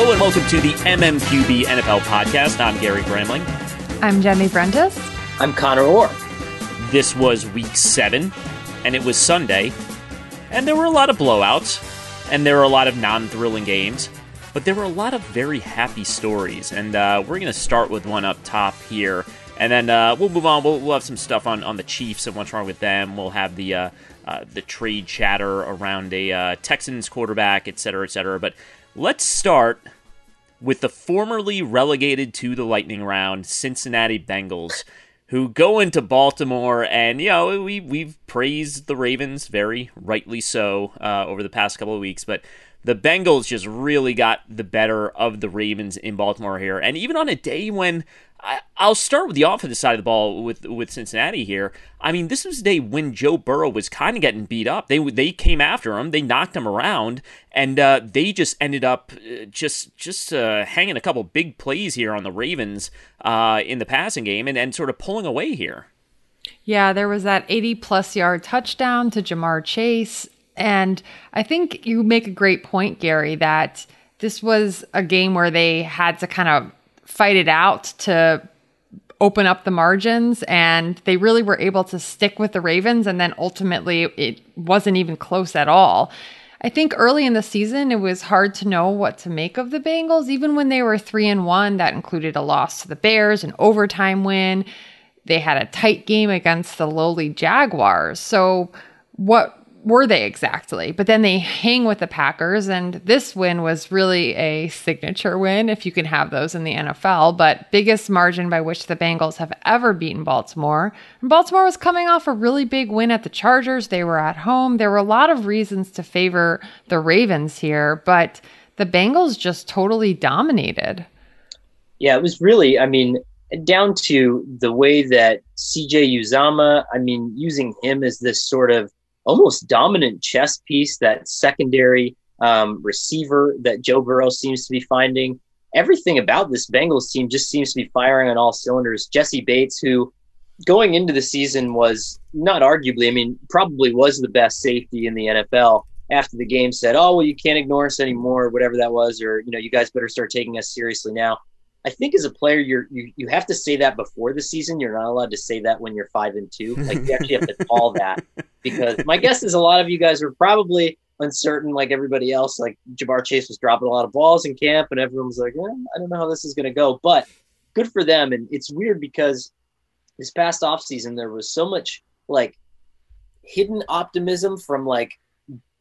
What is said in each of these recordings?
Hello and welcome to the MMQB NFL podcast. I'm Gary Gramling. I'm Jenny Vrentas. I'm Conor Orr. This was week seven, and it was Sunday, and there were a lot of blowouts, and there were a lot of non thrilling games, but there were a lot of very happy stories. And uh, we're going to start with one up top here, and then uh, we'll move on. We'll, we'll, have some stuff on, on the Chiefs and what's wrong with them. We'll have the. Uh, uh the trade chatter around a uh, Texans quarterback, et cetera, et cetera. But let's start with the formerly relegated to the lightning round Cincinnati Bengals who go into Baltimore, and you know we we've praised the Ravens very rightly so uh, over the past couple of weeks, but the Bengals just really got the better of the Ravens in Baltimore here, and even on a day when I, will start with the offensive side of the ball with with Cincinnati here. I mean, this was a day when Joe Burrow was kind of getting beat up. They they came after him, they knocked him around, and uh, they just ended up uh, just just uh, hanging a couple big plays here on the Ravens uh, in the passing game, and, and sort of pulling away here. Yeah, there was that 80 plus yard touchdown to Ja'Marr Chase, and I think you make a great point, Gary, that this was a game where they had to kind of fight it out to open up the margins and they really were able to stick with the Ravens and then ultimately it wasn't even close at all. I think early in the season it was hard to know what to make of the Bengals even when they were 3 and 1 that included a loss to the Bears, an overtime win. They had a tight game against the lowly Jaguars. So what were they exactly? But then they hang with the Packers, and this win was really a signature win, if you can have those in the NFL. But biggest margin by which the Bengals have ever beaten Baltimore. And Baltimore was coming off a really big win at the Chargers. They were at home. There were a lot of reasons to favor the Ravens here, but the Bengals just totally dominated. Yeah, it was really, I mean, down to the way that CJ Uzomah, I mean, using him as this sort of almost dominant chess piece, that secondary um, receiver that Joe Burrow seems to be finding. Everything about this Bengals team just seems to be firing on all cylinders. Jessie Bates, who going into the season was not arguably, I mean, probably was the best safety in the NFL. After the game, said, "Oh well, you can't ignore us anymore," whatever that was, or you know, you guys better start taking us seriously now. I think as a player, you're you, you have to say that before the season. You're not allowed to say that when you're five and two. Like you actually have to call that because my guess is a lot of you guys were probably uncertain, like everybody else. Like Ja'Marr Chase was dropping a lot of balls in camp, and everyone was like, eh, I don't know how this is going to go. But good for them. And it's weird because this past off season there was so much like hidden optimism from like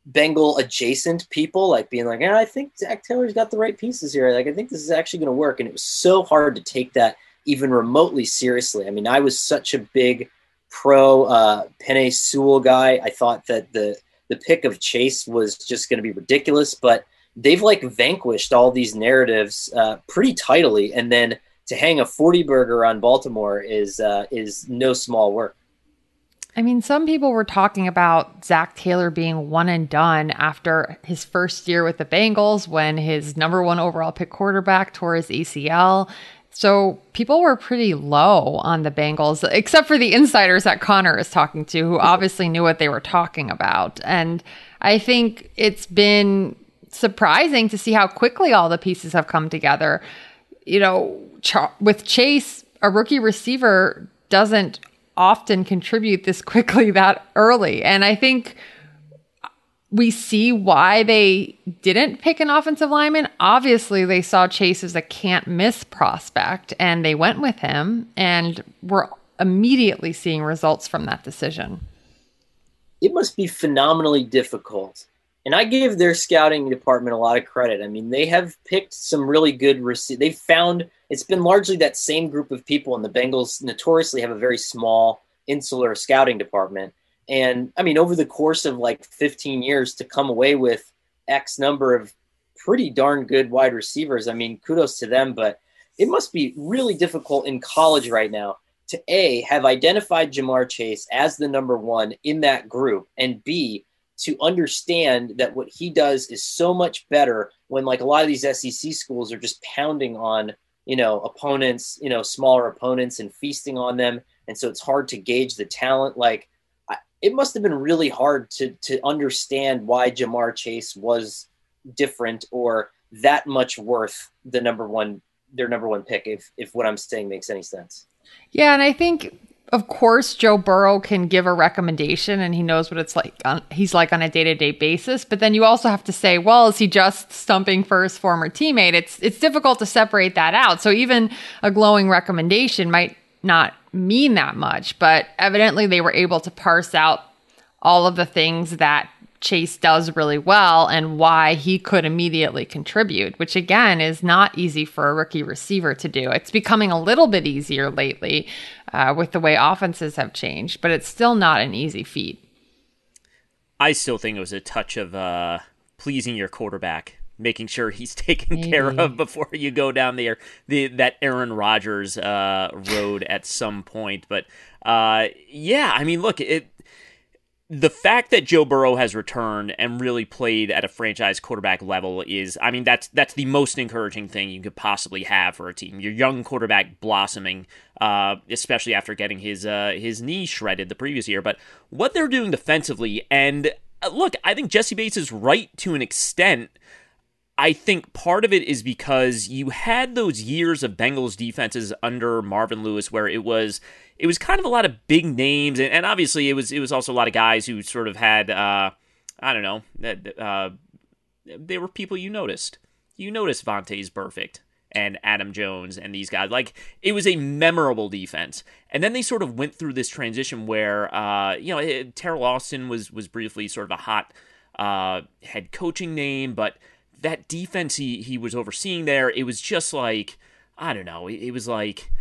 Bengal adjacent people, like being like, yeah, I think Zac Taylor's got the right pieces here. Like, I think this is actually going to work. And it was so hard to take that even remotely seriously. I mean, I was such a big pro uh, Penei Sewell guy. I thought that the the pick of Chase was just going to be ridiculous, but they've like vanquished all these narratives uh, pretty tidily. And then to hang a forty burger on Baltimore is uh, is no small work. I mean, some people were talking about Zac Taylor being one and done after his first year with the Bengals when his number one overall pick quarterback tore his ACL. So people were pretty low on the Bengals, except for the insiders that Conor is talking to, who obviously knew what they were talking about. And I think it's been surprising to see how quickly all the pieces have come together. You know, with Chase, a rookie receiver doesn't often contribute this quickly that early. And I think we see why they didn't pick an offensive lineman. Obviously, they saw Chase as a can't miss prospect and they went with him and we're immediately seeing results from that decision. It must be phenomenally difficult. And I give their scouting department a lot of credit. I mean, they have picked some really good receivers. They found it's been largely that same group of people, and the Bengals notoriously have a very small, insular scouting department. And I mean, over the course of like 15 years, to come away with X number of pretty darn good wide receivers, I mean, kudos to them. But it must be really difficult in college right now to A, have identified Ja'Marr Chase as the number one in that group, and B, to understand that what he does is so much better when like a lot of these SEC schools are just pounding on you know opponents you know smaller opponents and feasting on them and so it's hard to gauge the talent like I, it must have been really hard to to understand why Ja'Marr Chase was different or that much worth the number one their number one pick if if what I'm saying makes any sense. Yeah, and I think of course Joe Burrow can give a recommendation and he knows what it's like on, he's like on a day-to-day basis, but then you also have to say, well, is he just stumping for his former teammate? It's it's difficult to separate that out. So even a glowing recommendation might not mean that much, but evidently they were able to parse out all of the things that Chase does really well and why he could immediately contribute, which again is not easy for a rookie receiver to do. It's becoming a little bit easier lately uh, with the way offenses have changed, but it's still not an easy feat. I still think it was a touch of uh, pleasing your quarterback, making sure he's taken Maybe. care of before you go down there the that Aaron Rodgers uh, road at some point. But uh, yeah, I mean, look, it the fact that Joe Burrow has returned and really played at a franchise quarterback level is, I mean, that's that's the most encouraging thing you could possibly have for a team. Your young quarterback blossoming, uh, especially after getting his uh, his knee shredded the previous year. But what they're doing defensively, and uh, look, I think Jessie Bates is right to an extent. I think part of it is because you had those years of Bengals defenses under Marvin Lewis where it was it was kind of a lot of big names, and, and obviously it was it was also a lot of guys who sort of had uh, I don't know that uh, they were people you noticed. You noticed Vontaze Burfict and Adam Jones and these guys. Like it was a memorable defense, and then they sort of went through this transition where uh, you know it, Teryl Austin was was briefly sort of a hot uh, head coaching name, but that defense he he was overseeing there, it was just like I don't know, it, it was like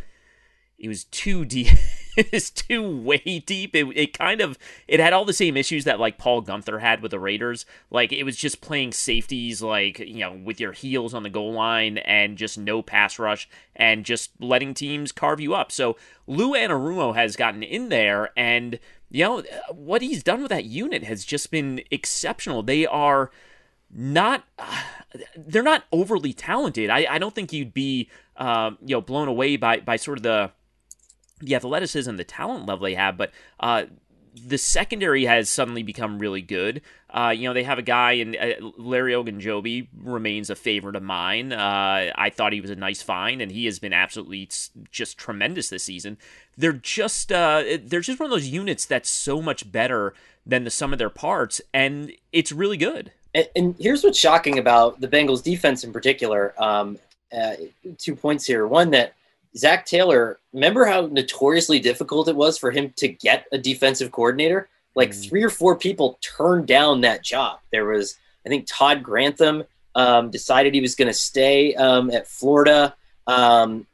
it was too deep. it was too way deep. It, it kind of it had all the same issues that like Paul Guenther had with the Raiders. Like it was just playing safeties, like you know, with your heels on the goal line and just no pass rush and just letting teams carve you up. So Lou Anarumo has gotten in there, and you know what he's done with that unit has just been exceptional. They are not they're not overly talented. I, I don't think you'd be um, you know blown away by by sort of the the athleticism, the talent level they have, but uh, the secondary has suddenly become really good. Uh, you know, they have a guy in uh, Larry Ogunjobi remains a favorite of mine. Uh, I thought he was a nice find, and he has been absolutely just tremendous this season. They're just uh, they're just one of those units that's so much better than the sum of their parts, and it's really good. And, and here's what's shocking about the Bengals defense in particular. Um, uh, two points here. One that Zac Taylor, remember how notoriously difficult it was for him to get a defensive coordinator? Like mm. three or four people turned down that job. There was, I think, Todd Grantham um, decided he was going to stay um, at Florida. Um,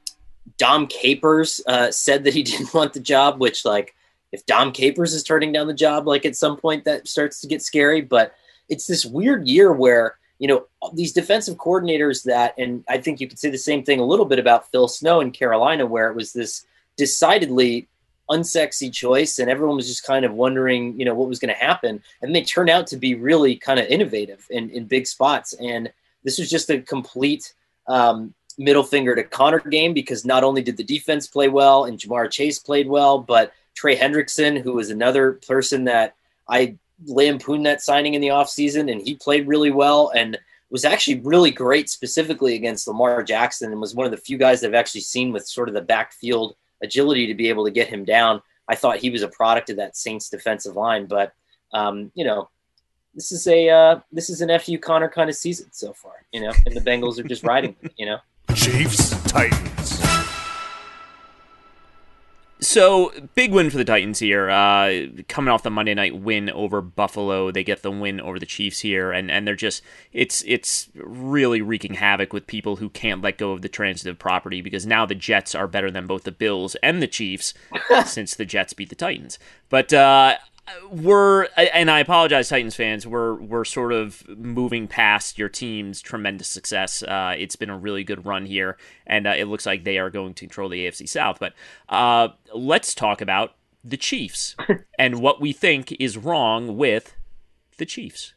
Dom Capers uh, said that he didn't want the job, which, like, if Dom Capers is turning down the job, like at some point that starts to get scary. But it's this weird year where you know, these defensive coordinators that, and I think you could say the same thing a little bit about Phil Snow in Carolina, where it was this decidedly unsexy choice and everyone was just kind of wondering, you know, what was going to happen. And they turned out to be really kind of innovative in, in big spots. And this was just a complete um, middle finger to Conor game because not only did the defense play well and Ja'Marr Chase played well, but Trey Hendrickson, who was another person that I lampooned that signing in the offseason, and he played really well and was actually really great specifically against Lamar Jackson and was one of the few guys that I've actually seen with sort of the backfield agility to be able to get him down. I thought he was a product of that Saints defensive line, but um, you know, this is a uh, this is an fu Conor kind of season so far, you know, and the Bengals are just riding, you know. Chiefs Titans. So big win for the Titans here. Uh, coming off the Monday night win over Buffalo, they get the win over the Chiefs here, and, and they're just it's it's really wreaking havoc with people who can't let go of the transitive property because now the Jets are better than both the Bills and the Chiefs since the Jets beat the Titans. But uh, we're and I apologize, Titans fans. We're we're sort of moving past your team's tremendous success. Uh, it's been a really good run here, and uh, it looks like they are going to control the AFC South. But uh, let's talk about the Chiefs and what we think is wrong with the Chiefs.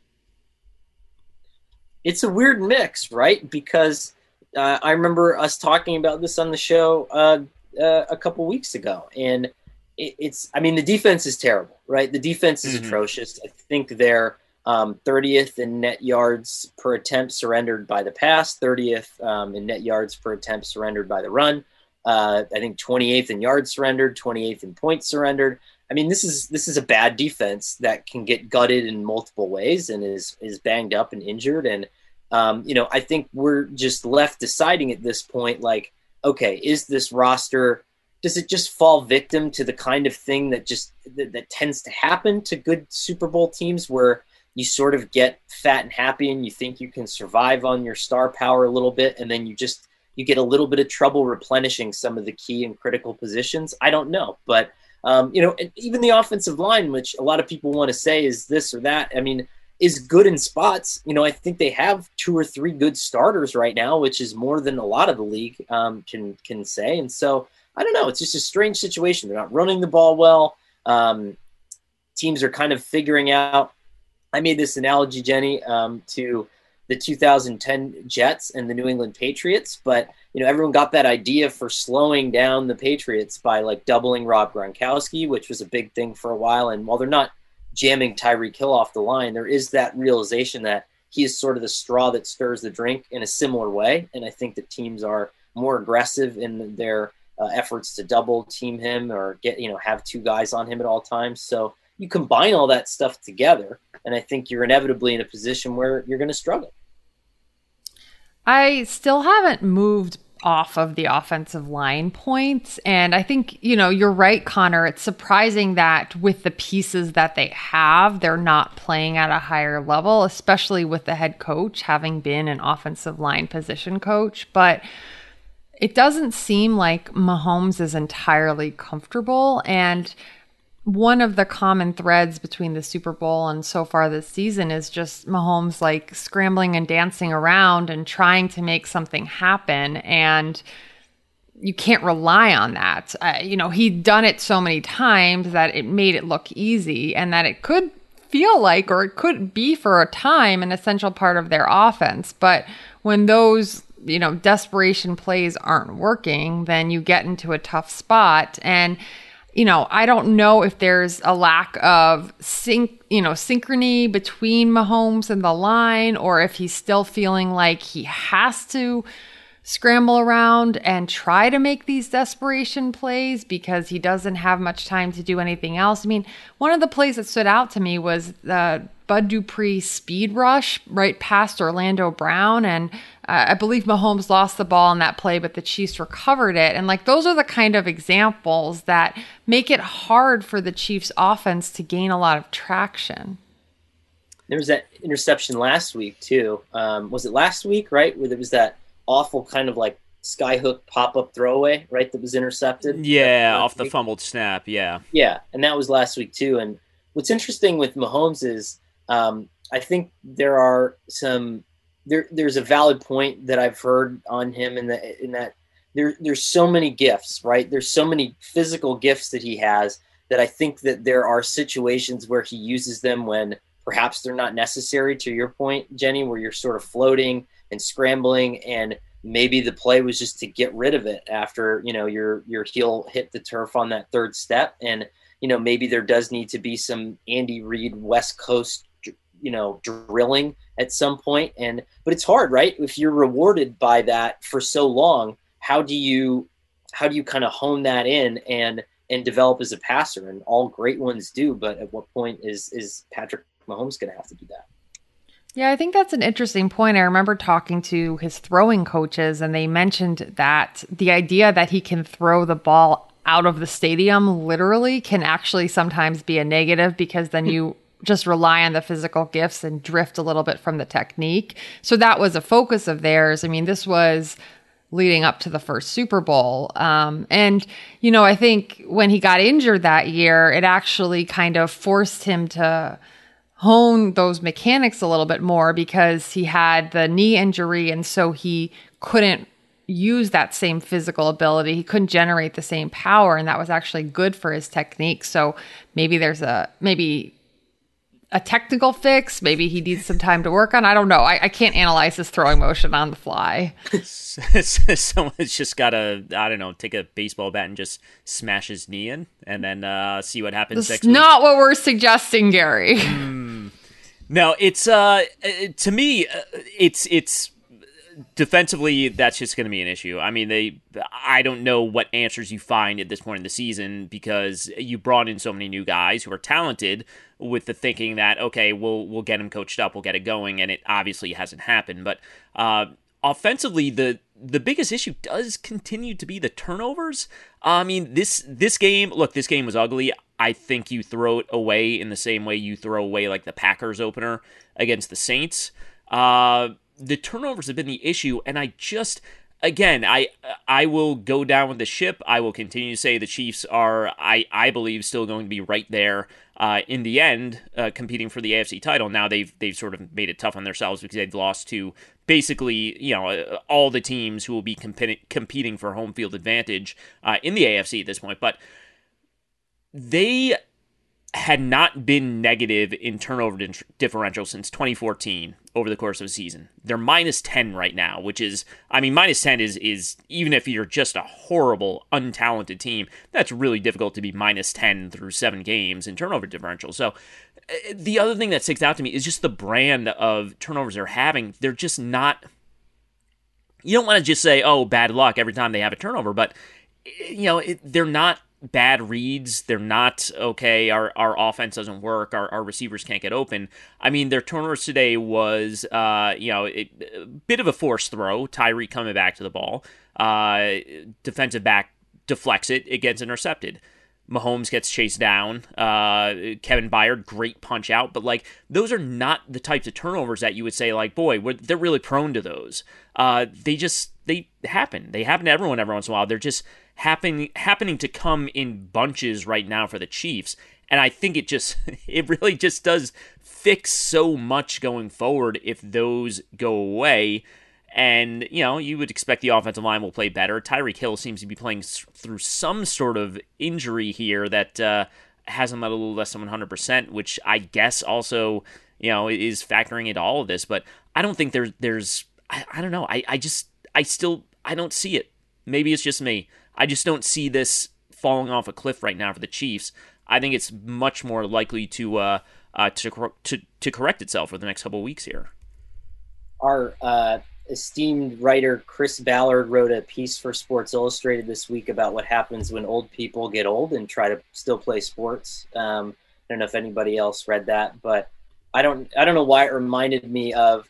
It's a weird mix, right? Because uh, I remember us talking about this on the show uh, uh, a couple weeks ago, and it's I mean the defense is terrible, right? The defense is mm-hmm. atrocious. I think they're um, 30th in net yards per attempt surrendered by the pass, 30th um, in net yards per attempt surrendered by the run. Uh, I think 28th in yards surrendered, 28th in points surrendered. I mean, this is this is a bad defense that can get gutted in multiple ways and is is banged up and injured. And um, you know, I think we're just left deciding at this point, like, okay, is this roster? Does it just fall victim to the kind of thing that just that, that tends to happen to good Super Bowl teams, where you sort of get fat and happy and you think you can survive on your star power a little bit and then you just you get a little bit of trouble replenishing some of the key and critical positions? I don't know but um, you know even the offensive line which a lot of people want to say is this or that i mean is good in spots. You know i think they have two or three good starters right now which is more than a lot of the league um, can can say and so i don't know it's just a strange situation they're not running the ball well um, teams are kind of figuring out I made this analogy, Jenny, um, to the 2010 Jets and the New England Patriots, but you know everyone got that idea for slowing down the Patriots by like doubling Rob Gronkowski, which was a big thing for a while. And while they're not jamming Tyreek Hill off the line, there is that realization that he is sort of the straw that stirs the drink in a similar way. And I think that teams are more aggressive in their uh, efforts to double team him or get you know have two guys on him at all times. So you combine all that stuff together, and I think you're inevitably in a position where you're going to struggle. I still haven't moved off of the offensive line points. And I think, you know, you're right, Conor. It's surprising that with the pieces that they have, they're not playing at a higher level, especially with the head coach having been an offensive line position coach. But it doesn't seem like Mahomes is entirely comfortable. And one of the common threads between the Super Bowl and so far this season is just Mahomes like scrambling and dancing around and trying to make something happen. And you can't rely on that. Uh, you know, he'd done it so many times that it made it look easy and that it could feel like, or it could be for a time, an essential part of their offense. But when those you know desperation plays aren't working then you get into a tough spot. And you know, I don't know if there's a lack of sync, you know, synchrony between Mahomes and the line, or if he's still feeling like he has to scramble around and try to make these desperation plays because he doesn't have much time to do anything else. I mean, one of the plays that stood out to me was the Bud Dupree speed rush right past Orlando Brown. And uh, I believe Mahomes lost the ball in that play, but the Chiefs recovered it. And like those are the kind of examples that make it hard for the Chiefs offense to gain a lot of traction. There was that interception last week too. Um, was it last week, right? Where there was that awful kind of like skyhook pop up throwaway, right? That was intercepted. Yeah, off the fumbled snap. Yeah. Yeah, and that was last week too. And what's interesting with Mahomes is um, I think there are some there. There's a valid point that I've heard on him in that in that there there's so many gifts, right? There's so many physical gifts that he has that I think that there are situations where he uses them when perhaps they're not necessary. To your point, Jenny, where you're sort of floating and scrambling and maybe the play was just to get rid of it after you know your your heel hit the turf on that third step. And you know maybe there does need to be some Andy Reid West Coast you know drilling at some point. And but it's hard right? If you're rewarded by that for so long how do you how do you kind of hone that in and and develop as a passer? And all great ones do but at what point is is Patrick Mahomes going to have to do that yeah, I think that's an interesting point. I remember talking to his throwing coaches, and they mentioned that the idea that he can throw the ball out of the stadium literally can actually sometimes be a negative because then you just rely on the physical gifts and drift a little bit from the technique. So that was a focus of theirs. I mean, this was leading up to the first Super Bowl. Um, and, you know, I think when he got injured that year, it actually kind of forced him to hone those mechanics a little bit more because he had the knee injury. And so he couldn't use that same physical ability. He couldn't generate the same power. And that was actually good for his technique. So maybe there's a, maybe a technical fix. Maybe he needs some time to work on. I don't know. I, I can't analyze his throwing motion on the fly. Someone's just got to, I don't know, take a baseball bat and just smash his knee in and then uh, see what happens That's not what we're suggesting, Gary. Mm. No, it's uh to me uh, it's it's defensively that's just going to be an issue. I mean, they I don't know what answers you find at this point in the season because you brought in so many new guys who are talented with the thinking that okay, we'll we'll get him coached up, we'll get it going and it obviously hasn't happened, but uh offensively the the biggest issue does continue to be the turnovers. I mean, this this game, look, this game was ugly. I think you throw it away in the same way you throw away like the Packers opener against the Saints. Uh, the turnovers have been the issue, and I just again, I I will go down with the ship. I will continue to say the Chiefs are, I I believe, still going to be right there uh, in the end, uh, competing for the AFC title. Now they've they've sort of made it tough on themselves because they've lost to basically you know uh, all the teams who will be competing competing for home field advantage uh, in the AFC at this point, but they had not been negative in turnover differential since 2014 over the course of a season. They're minus 10 right now, which is I mean minus 10 is is even if you're just a horrible untalented team, that's really difficult to be minus 10 through 7 games in turnover differential. So eh, the other thing that sticks out to me is just the brand of turnovers they're having. They're just not you don't want to just say, "Oh, bad luck" every time they have a turnover, but eh, you know, it, they're not bad reads. They're not okay. Our our offense doesn't work. Our, our receivers can't get open. I mean, their turnovers today was uh, you know it, a bit of a forced throw. Tyree coming back to the ball. Uh, defensive back deflects it. It gets intercepted. Mahomes gets chased down. Uh, Kevin Byard, great punch out, but like those are not the types of turnovers that you would say like, boy, they're really prone to those. Uh, they just they happen. They happen to everyone every once in a while. They're just happening happening to come in bunches right now for the Chiefs. And I think it just it really just does fix so much going forward if those go away. And, you know, you would expect the offensive line will play better. Tyreek Hill seems to be playing through some sort of injury here that uh, has him at a little less than 100%, which I guess also, you know, is factoring into all of this. But I don't think there's, there's I, I don't know. I, I just, I still, I don't see it. Maybe it's just me. I just don't see this falling off a cliff right now for the Chiefs. I think it's much more likely to uh, uh, to, to to correct itself for the next couple of weeks here. Our uh, esteemed writer Chris Ballard wrote a piece for Sports Illustrated this week about what happens when old people get old and try to still play sports. Um, I don't know if anybody else read that, but I don't I don't know why it reminded me of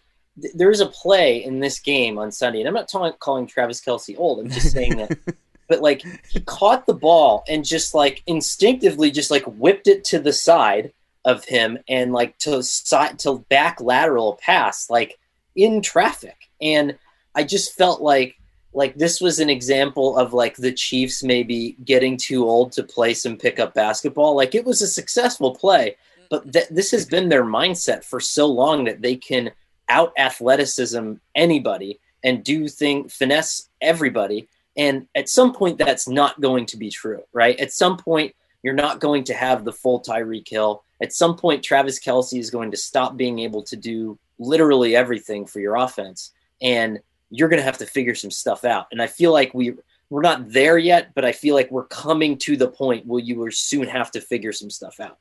there's a play in this game on Sunday, and I'm not talking, calling Travis Kelce old. I'm just saying that but like he caught the ball and just like instinctively just like whipped it to the side of him and like to side to back lateral pass like in traffic. And i just felt like like this was an example of like the chiefs maybe getting too old to play some pickup basketball. Like it was a successful play but mm-hmm. th- this has been their mindset for so long that they can out athleticism anybody and do thing finesse everybody and at some point, that's not going to be true, right? At some point, you're not going to have the full Tyreek Hill. At some point, Travis Kelce is going to stop being able to do literally everything for your offense. And you're going to have to figure some stuff out. And I feel like we we're not there yet, but I feel like we're coming to the point where you will soon have to figure some stuff out.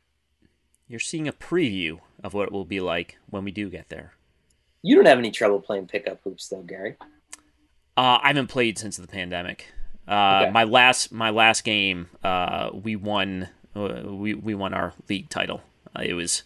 You're seeing a preview of what it will be like when we do get there. You don't have any trouble playing pickup hoops, though, Gary. Uh, I haven't played since the pandemic. Uh, okay. My last my last game, uh, we won uh, we we won our league title. Uh, it was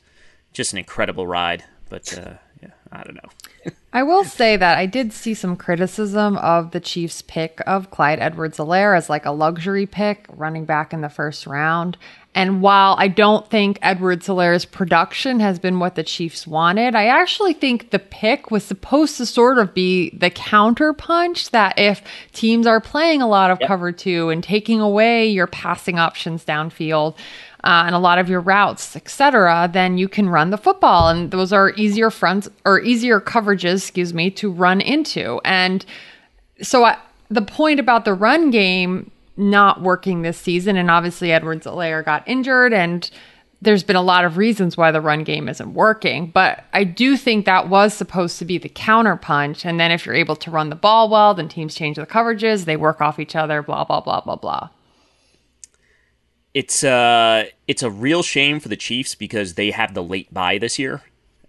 just an incredible ride, but uh, yeah, I don't know. I will say that I did see some criticism of the Chiefs' pick of Clyde Edwards-Helaire as like a luxury pick, running back in the first round. And while I don't think Edwards-Helaire's production has been what the Chiefs wanted, I actually think the pick was supposed to sort of be the counter punch that if teams are playing a lot of yep. cover two and taking away your passing options downfield, uh, and a lot of your routes, etc., then you can run the football, and those are easier fronts or easier coverages, excuse me, to run into. And so I, the point about the run game not working this season. And obviously, Edwards-Helaire got injured, and there's been a lot of reasons why the run game isn't working. But I do think that was supposed to be the counter punch. And then if you're able to run the ball well, then teams change the coverages, they work off each other, blah, blah, blah, blah, blah. It's uh it's a real shame for the Chiefs because they have the late bye this year.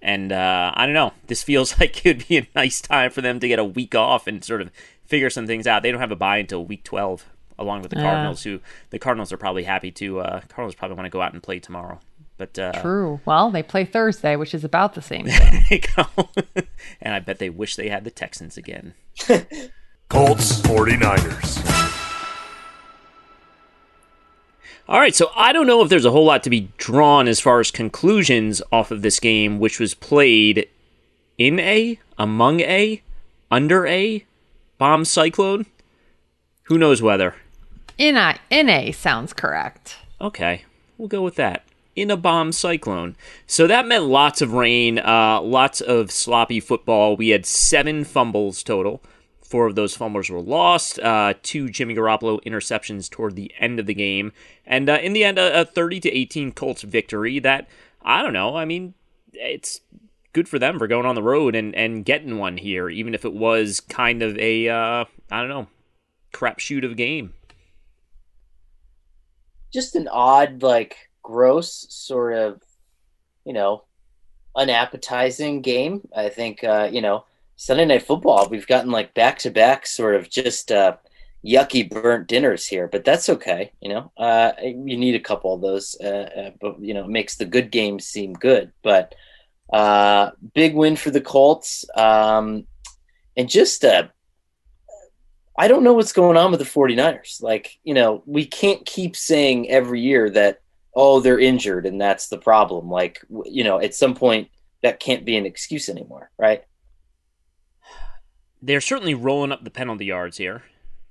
And uh, I don't know. This feels like it would be a nice time for them to get a week off and sort of figure some things out. They don't have a bye until week 12, along with the Yeah. Cardinals, who the Cardinals are probably happy to. Uh, Cardinals probably want to go out and play tomorrow. But uh, True. Well, they play Thursday, which is about the same thing. they go. and I bet they wish they had the Texans again. Colts 49ers. All right, so I don't know if there's a whole lot to be drawn as far as conclusions off of this game, which was played in A, among A, under A, bomb cyclone. Who knows whether? In a, in a sounds correct. Okay, we'll go with that. In a bomb cyclone. So that meant lots of rain, uh, lots of sloppy football. We had seven fumbles total. Four of those fumbles were lost. Uh, two Jimmy Garoppolo interceptions toward the end of the game, and uh, in the end, a, a 30 to 18 Colts victory. That I don't know. I mean, it's good for them for going on the road and and getting one here, even if it was kind of a uh, I don't know crapshoot of a game. just an odd, like gross sort of, you know, unappetizing game. I think, uh, you know, Sunday Night Football, we've gotten like back to back sort of just uh, yucky burnt dinners here, but that's okay. You know, uh, you need a couple of those, uh, uh, but you know, it makes the good games seem good. But uh, big win for the Colts, um, and just uh, I don't know what's going on with the 49ers. Like, you know, we can't keep saying every year that, oh, they're injured and that's the problem. Like, you know, at some point, that can't be an excuse anymore, right? They're certainly rolling up the penalty yards here.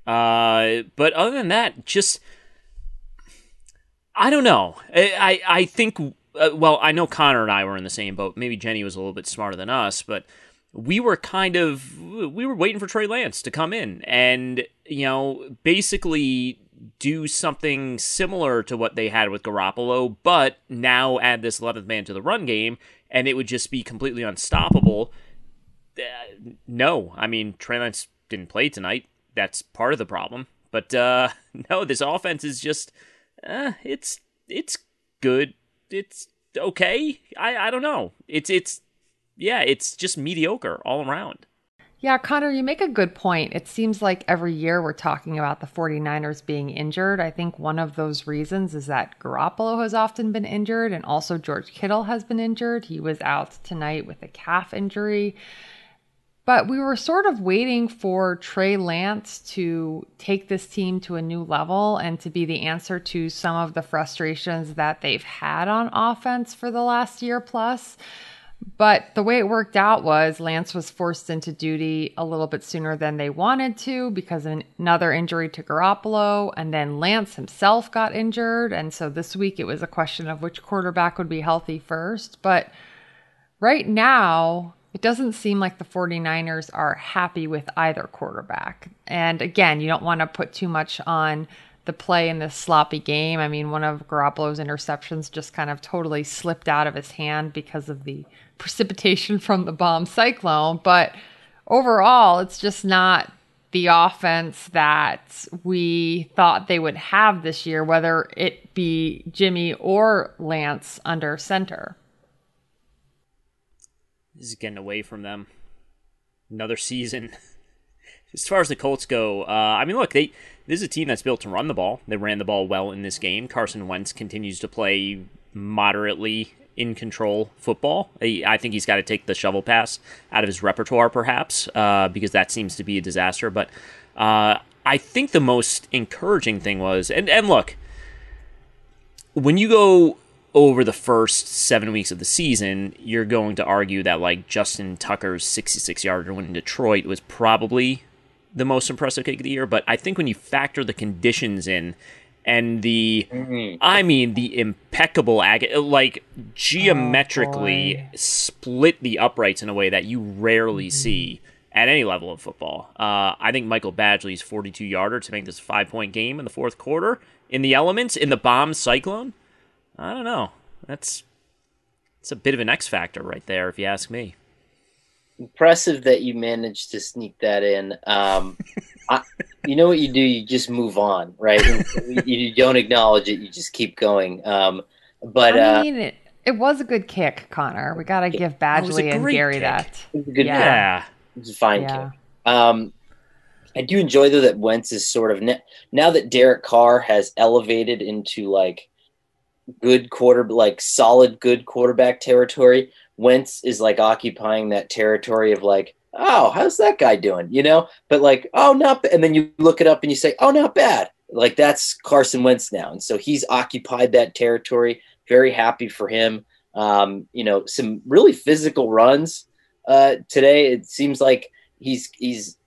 Uh, but other than that, just I don't know. I I, I think uh, well, I know Conor and I were in the same boat. Maybe Jenny was a little bit smarter than us, but we were kind of we were waiting for Trey Lance to come in and you know basically do something similar to what they had with Garoppolo, but now add this 11th man to the run game, and it would just be completely unstoppable. Uh, no, I mean Trey Lance didn't play tonight. That's part of the problem. But uh, no, this offense is just uh, it's it's good. It's okay. I I don't know. It's it's yeah, it's just mediocre all around. Yeah, Conor, you make a good point. It seems like every year we're talking about the 49ers being injured. I think one of those reasons is that Garoppolo has often been injured and also George Kittle has been injured. He was out tonight with a calf injury. But we were sort of waiting for Trey Lance to take this team to a new level and to be the answer to some of the frustrations that they've had on offense for the last year plus. But the way it worked out was Lance was forced into duty a little bit sooner than they wanted to because of another injury to Garoppolo. And then Lance himself got injured. And so this week it was a question of which quarterback would be healthy first. But right now, it doesn't seem like the 49ers are happy with either quarterback. And again, you don't want to put too much on the play in this sloppy game. I mean, one of Garoppolo's interceptions just kind of totally slipped out of his hand because of the precipitation from the bomb cyclone. But overall, it's just not the offense that we thought they would have this year, whether it be Jimmy or Lance under center. This is getting away from them. Another season. As far as the Colts go, uh, I mean, look, they this is a team that's built to run the ball. They ran the ball well in this game. Carson Wentz continues to play moderately in control football. I think he's got to take the shovel pass out of his repertoire, perhaps, uh, because that seems to be a disaster. But uh, I think the most encouraging thing was, and and look, when you go over the first seven weeks of the season, you're going to argue that like Justin Tucker's 66 yarder win in Detroit was probably the most impressive kick of the year. But I think when you factor the conditions in and the, I mean, the impeccable, ag- like geometrically split the uprights in a way that you rarely see at any level of football. Uh, I think Michael Badgley's 42 yarder to make this five point game in the fourth quarter in the elements in the bomb cyclone. I don't know. That's it's a bit of an X factor right there, if you ask me. Impressive that you managed to sneak that in. Um, I, you know what you do? You just move on, right? You, you don't acknowledge it. You just keep going. Um, but I uh, mean, it, It was a good kick, Conor. We got to give Badgley and Gary kick. that. It was a good yeah. Kick. It was a fine yeah. kick. Um, I do enjoy though that Wentz is sort of now that Derek Carr has elevated into like good quarter, like solid good quarterback territory. Wentz is like occupying that territory of like, oh, how's that guy doing? You know, but like, oh, not, and then you look it up and you say, oh, not bad. Like that's Carson Wentz now, and so he's occupied that territory. Very happy for him. Um, you know, some really physical runs uh, today. It seems like he's he's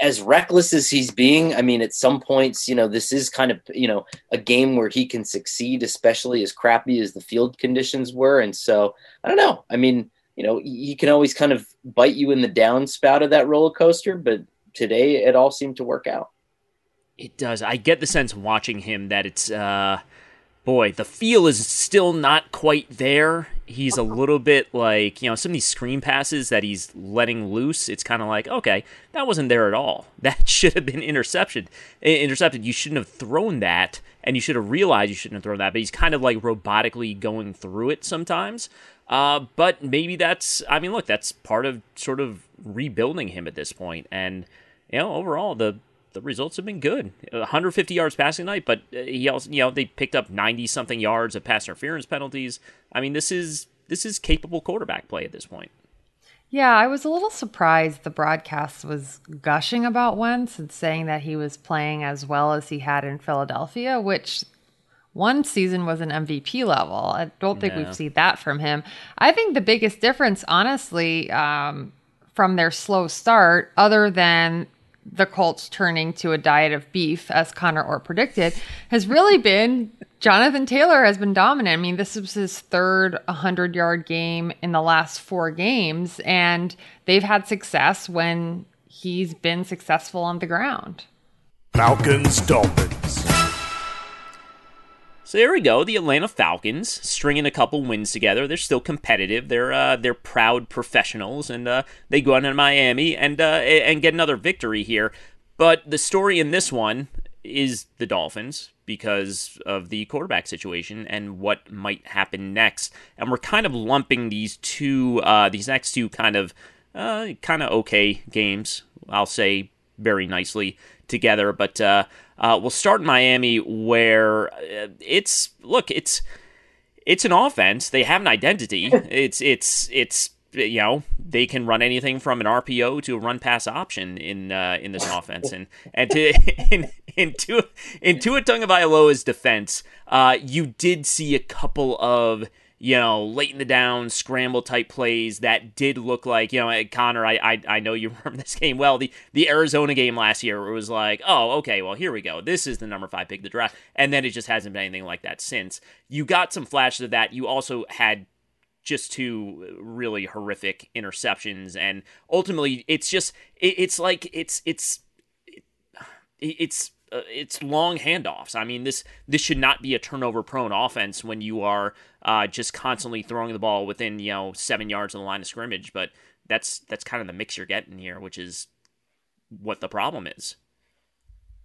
as reckless as he's being, I mean, at some points, you know, this is kind of, you know, a game where he can succeed, especially as crappy as the field conditions were. And so I don't know. I mean, you know, he can always kind of bite you in the downspout of that roller coaster, but today it all seemed to work out. It does. I get the sense watching him that it's, uh, boy, the feel is still not quite there. He's a little bit like, you know, some of these screen passes that he's letting loose, it's kind of like, okay, that wasn't there at all. That should have been intercepted. Intercepted. You shouldn't have thrown that, and you should have realized you shouldn't have thrown that, but he's kind of like robotically going through it sometimes. Uh, but maybe that's, I mean, look, that's part of sort of rebuilding him at this point. And, you know, overall, the the results have been good. 150 yards passing night, but uh, he also, you know, they picked up 90 something yards of pass interference penalties. I mean, this is this is capable quarterback play at this point. Yeah, I was a little surprised the broadcast was gushing about Wentz and saying that he was playing as well as he had in Philadelphia, which one season was an MVP level. I don't think we've seen that from him. I think the biggest difference, honestly, um, from their slow start, other than the Colts turning to a diet of beef, as Conor Orr predicted, has really been Jonathan Taylor has been dominant. I mean, this was his third 100 yard game in the last four games, and they've had success when he's been successful on the ground. Falcons Dolphins. So there we go. The Atlanta Falcons stringing a couple wins together. They're still competitive. They're uh, they're proud professionals, and uh, they go out to Miami and uh, and get another victory here. But the story in this one is the Dolphins because of the quarterback situation and what might happen next. And we're kind of lumping these two uh, these next two kind of uh, kind of okay games. I'll say very nicely together, but uh, uh, we'll start in Miami, where uh, it's look, it's it's an offense. They have an identity. it's it's it's you know they can run anything from an RPO to a run pass option in uh, in this offense, and and to in in Tua in Tua Tagovailoa's defense, uh, you did see a couple of you know, late in the down, scramble type plays that did look like, you know, Conor, I, I, I know you remember this game well. The the Arizona game last year it was like, oh, okay, well, here we go. This is the number five pick of the draft. And then it just hasn't been anything like that since. You got some flashes of that. You also had just two really horrific interceptions. And ultimately, it's just, it, it's like, it's, it's, it, it's, uh, it's long handoffs. I mean, this this should not be a turnover prone offense when you are uh, just constantly throwing the ball within you know seven yards of the line of scrimmage. But that's that's kind of the mix you're getting here, which is what the problem is.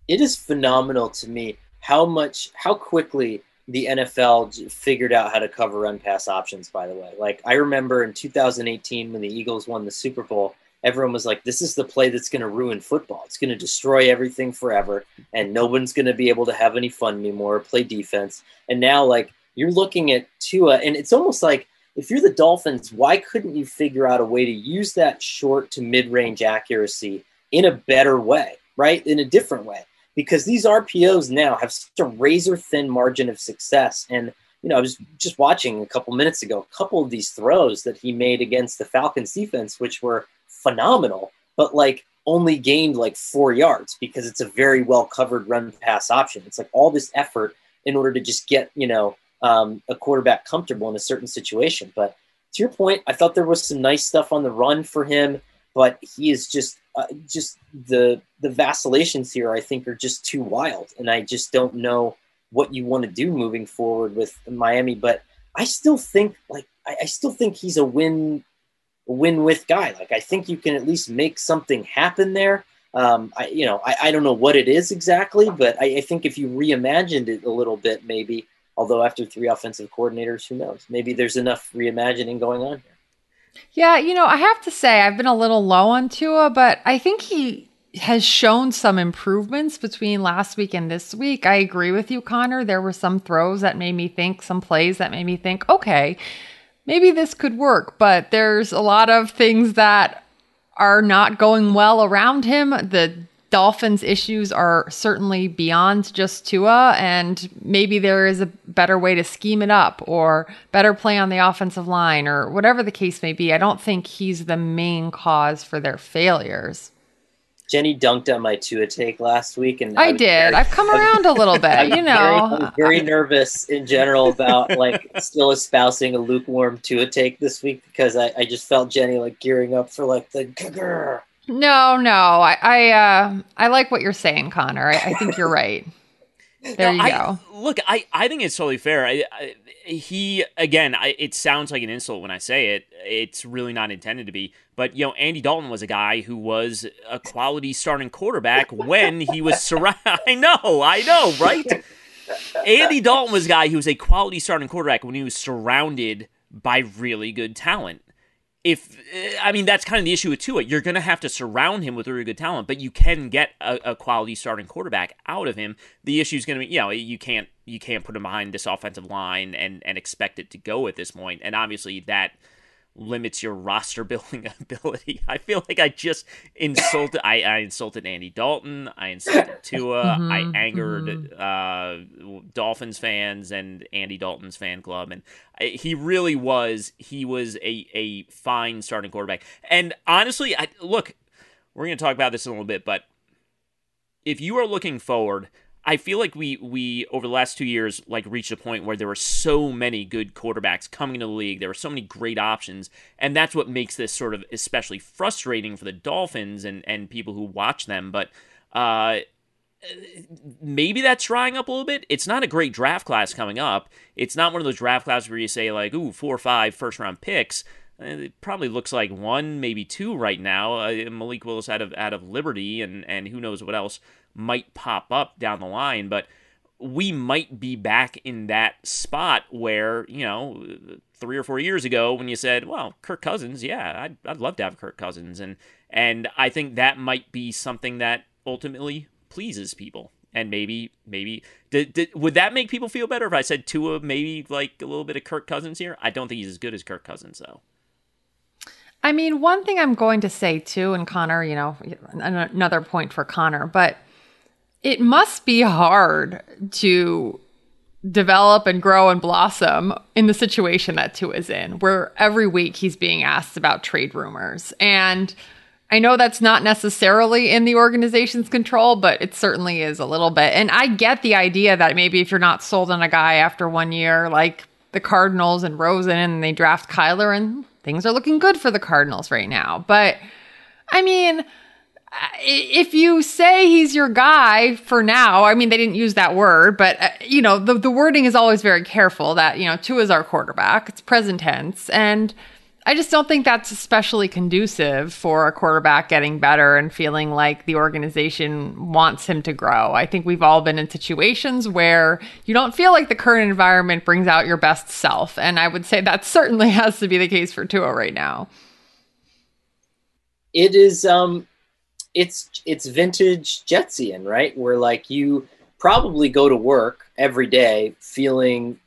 It is phenomenal to me how much how quickly the NFL figured out how to cover run pass options. By the way, like I remember in 2018 when the Eagles won the Super Bowl everyone was like, this is the play that's going to ruin football. It's going to destroy everything forever, and no one's going to be able to have any fun anymore, play defense. And now, like, you're looking at Tua, and it's almost like if you're the Dolphins, why couldn't you figure out a way to use that short to mid range accuracy in a better way, right? In a different way? Because these RPOs now have such a razor thin margin of success. And, you know, I was just watching a couple minutes ago, a couple of these throws that he made against the Falcons defense, which were phenomenal, but like only gained like four yards because it's a very well covered run pass option. It's like all this effort in order to just get, you know, um, a quarterback comfortable in a certain situation. But to your point, I thought there was some nice stuff on the run for him, but he is just, uh, just the the vacillations here. I think are just too wild, and I just don't know what you want to do moving forward with Miami. But I still think, like, I, I still think he's a win win with guy. Like I think you can at least make something happen there. Um, I, you know, I, I don't know what it is exactly, but I, I think if you reimagined it a little bit, maybe Although after three offensive coordinators, who knows? Maybe there's enough reimagining going on here. Yeah, you know, I have to say I've been a little low on Tua, but I think he has shown some improvements between last week and this week. I agree with you, Conor. There were some throws that made me think, some plays that made me think, okay, maybe this could work. But there's a lot of things that are not going well around him. The Dolphins' issues are certainly beyond just Tua, and maybe there is a better way to scheme it up or better play on the offensive line or whatever the case may be. I don't think he's the main cause for their failures. Jenny dunked on my Tua take last week, and I, I did. Very, I've come around a little bit, you know. Very, I'm very nervous in general about like still espousing a lukewarm Tua take this week because I, I just felt Jenny like gearing up for like the. Grr. No, no, I I, uh, I like what you're saying, Conor. I, I think you're right. There you go. look, I, I think it's totally fair. I, I, he again, I, it sounds like an insult when I say it. It's really not intended to be. But you know, Andy Dalton was a guy who was a quality starting quarterback when he was surrounded. I know, I know, right? Andy Dalton was a guy who was a quality starting quarterback when he was surrounded by really good talent if eh, I mean that's kind of the issue with Tua. You're going to have to surround him with really good talent, but you can get a, a quality starting quarterback out of him. The issue is going to be, you know, you can't you can't put him behind this offensive line and and expect it to go at this point. And obviously that limits your roster building ability. I feel like I just insulted. I, I insulted Andy Dalton. I insulted Tua. Mm-hmm, I angered mm-hmm. uh, Dolphins fans and Andy Dalton's fan club, and I, he really was. He was a a fine starting quarterback. And honestly, I look. We're going to talk about this in a little bit, but if you are looking forward I feel like we we over the last two years like reached a point where there were so many good quarterbacks coming into the league. There were so many great options, and that's what makes this sort of especially frustrating for the Dolphins and and people who watch them. But uh, maybe that's drying up a little bit. It's not a great draft class coming up. It's not one of those draft classes where you say like, ooh, four or five first round picks. It probably looks like one, maybe two right now. Uh, Malik Willis out of out of Liberty, and and who knows what else might pop up down the line, but we might be back in that spot where, you know, three or four years ago when you said, well, Kirk Cousins, yeah, I'd, I'd love to have Kirk Cousins. And, and I think that might be something that ultimately pleases people. And maybe, maybe, did, did, would that make people feel better if I said Tua, maybe like a little bit of Kirk Cousins here? I don't think he's as good as Kirk Cousins, though. I mean, one thing I'm going to say too, and Conor, you know, another point for Conor, but it must be hard to develop and grow and blossom in the situation that Tua is in, where every week he's being asked about trade rumors. And I know that's not necessarily in the organization's control, but it certainly is a little bit. And I get the idea that maybe if you're not sold on a guy after one year, like the Cardinals and Rosen, and they draft Kyler, and things are looking good for the Cardinals right now. But I mean, if you say he's your guy for now, I mean, they didn't use that word, but uh, you know, the, the wording is always very careful that, you know, Tua is our quarterback. It's present tense. And I just don't think that's especially conducive for a quarterback getting better and feeling like the organization wants him to grow. I think we've all been in situations where you don't feel like the current environment brings out your best self. And I would say that certainly has to be the case for Tua right now. It is um it's it's vintage Jetsian, right? Where like you probably go to work every day feeling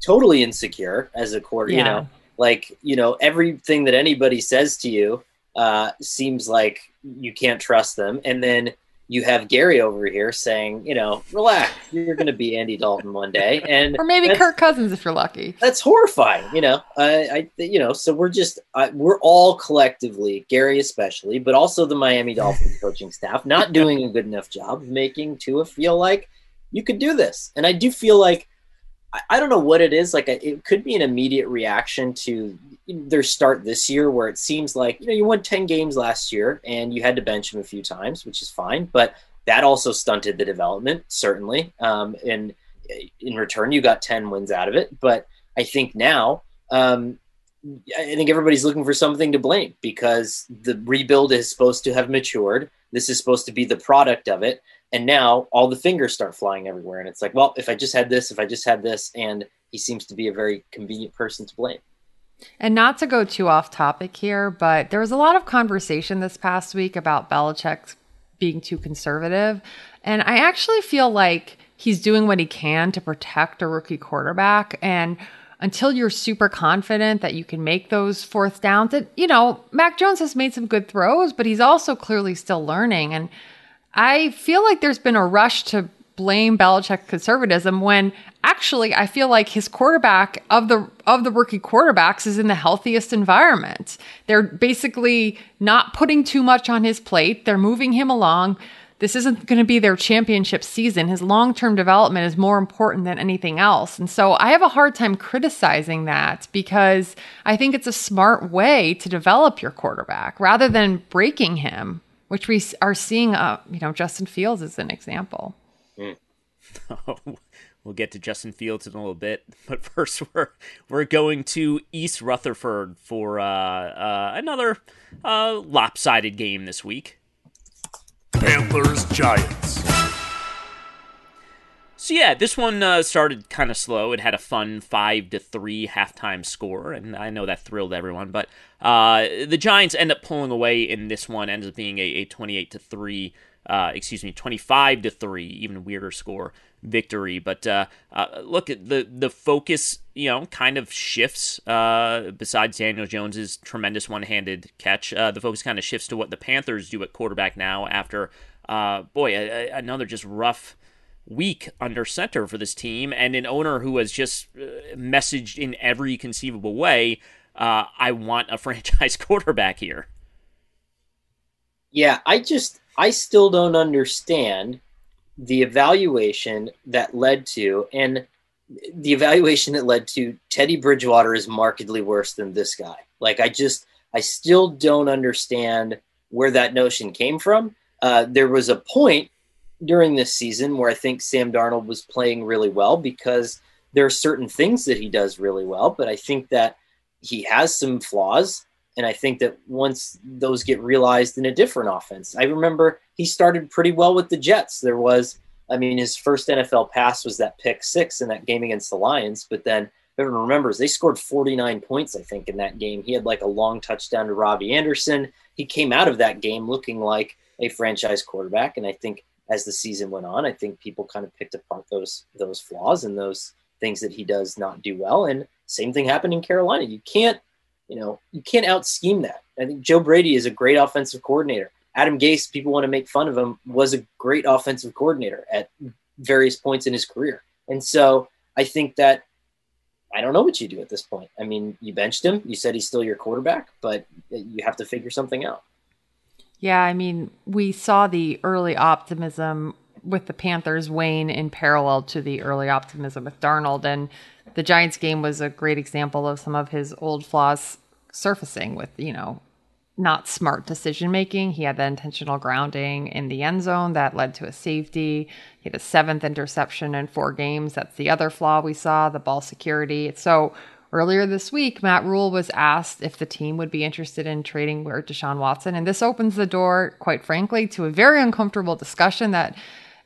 totally insecure as a quarter, yeah. you know, like, you know, everything that anybody says to you uh, seems like you can't trust them. And then you have Gary over here saying, you know, relax, you're going to be Andy Dalton one day, and or maybe Kirk Cousins if you're lucky. That's horrifying, you know. I, I you know, so we're just uh, we're all collectively, Gary especially, but also the Miami Dolphins coaching staff, not doing a good enough job of making Tua feel like you could do this, and I do feel like I, don't know what it is. Like it could be an immediate reaction to their start this year, where it seems like you know you won ten games last year and you had to bench him a few times, which is fine, but that also stunted the development certainly. Um, and in return, you got ten wins out of it. But I think now. Um, I think everybody's looking for something to blame because the rebuild is supposed to have matured. This is supposed to be the product of it. And now all the fingers start flying everywhere. And it's like, well, if I just had this, if I just had this, and he seems to be a very convenient person to blame. And not to go too off topic here, but there was a lot of conversation this past week about Belichick being too conservative. And I actually feel like he's doing what he can to protect a rookie quarterback. And until you're super confident that you can make those fourth downs, that, you know, Mac Jones has made some good throws, but he's also clearly still learning. And I feel like there's been a rush to blame Belichick conservatism when actually I feel like his quarterback of the of the rookie quarterbacks is in the healthiest environment. They're basically not putting too much on his plate. They're moving him along. This isn't going to be their championship season. His long-term development is more important than anything else. And so I have a hard time criticizing that because I think it's a smart way to develop your quarterback rather than breaking him which we are seeing. Uh, you know, Justin Fields is an example. Mm. we'll get to Justin Fields in a little bit, but first we're we're going to East Rutherford for uh, uh, another uh, lopsided game this week. Panthers Giants. So yeah, this one uh, started kind of slow. It had a fun five to three halftime score, and I know that thrilled everyone. But uh, the Giants end up pulling away in this one, ends up being a, a twenty-eight to three, uh, excuse me, twenty-five to three, even weirder score victory. But uh, uh, look at the the focus, you know, kind of shifts. Uh, besides Daniel Jones's tremendous one-handed catch, the focus kind of shifts to what the Panthers do at quarterback now. After boy, a, a, another just rough week under center for this team and an owner who has just uh, messaged in every conceivable way uh, I want a franchise quarterback here. Yeah, I just, I still don't understand the evaluation that led to, and the evaluation that led to Teddy Bridgewater is markedly worse than this guy. Like, I just, I still don't understand where that notion came from. Uh, there was a point during this season where I think Sam Darnold was playing really well because there are certain things that he does really well, but I think that he has some flaws. And I think that once those get realized in a different offense, I remember he started pretty well with the Jets. There was, I mean, his first NFL pass was that pick six in that game against the Lions, but then everyone remembers they scored 49 points, I think, in that game. He had like a long touchdown to Robbie Anderson. He came out of that game looking like a franchise quarterback. And I think as the season went on. I think people kind of picked apart those those flaws and those things that he does not do well. And same thing happened in Carolina. You can't, you know, you can't out scheme that. I think Joe Brady is a great offensive coordinator. Adam Gase, people want to make fun of him, was a great offensive coordinator at various points in his career. And so I think that I don't know what you do at this point. I mean, you benched him. You said he's still your quarterback, but you have to figure something out. Yeah, I mean, we saw the early optimism with the Panthers wane in parallel to the early optimism with Darnold. And the Giants game was a great example of some of his old flaws surfacing with, you know, not smart decision making. He had the intentional grounding in the end zone that led to a safety. He had a seventh interception in four games. That's the other flaw we saw, the ball security. So Earlier this week, Matt Rhule was asked if the team would be interested in trading where Deshaun Watson, and this opens the door, quite frankly, to a very uncomfortable discussion that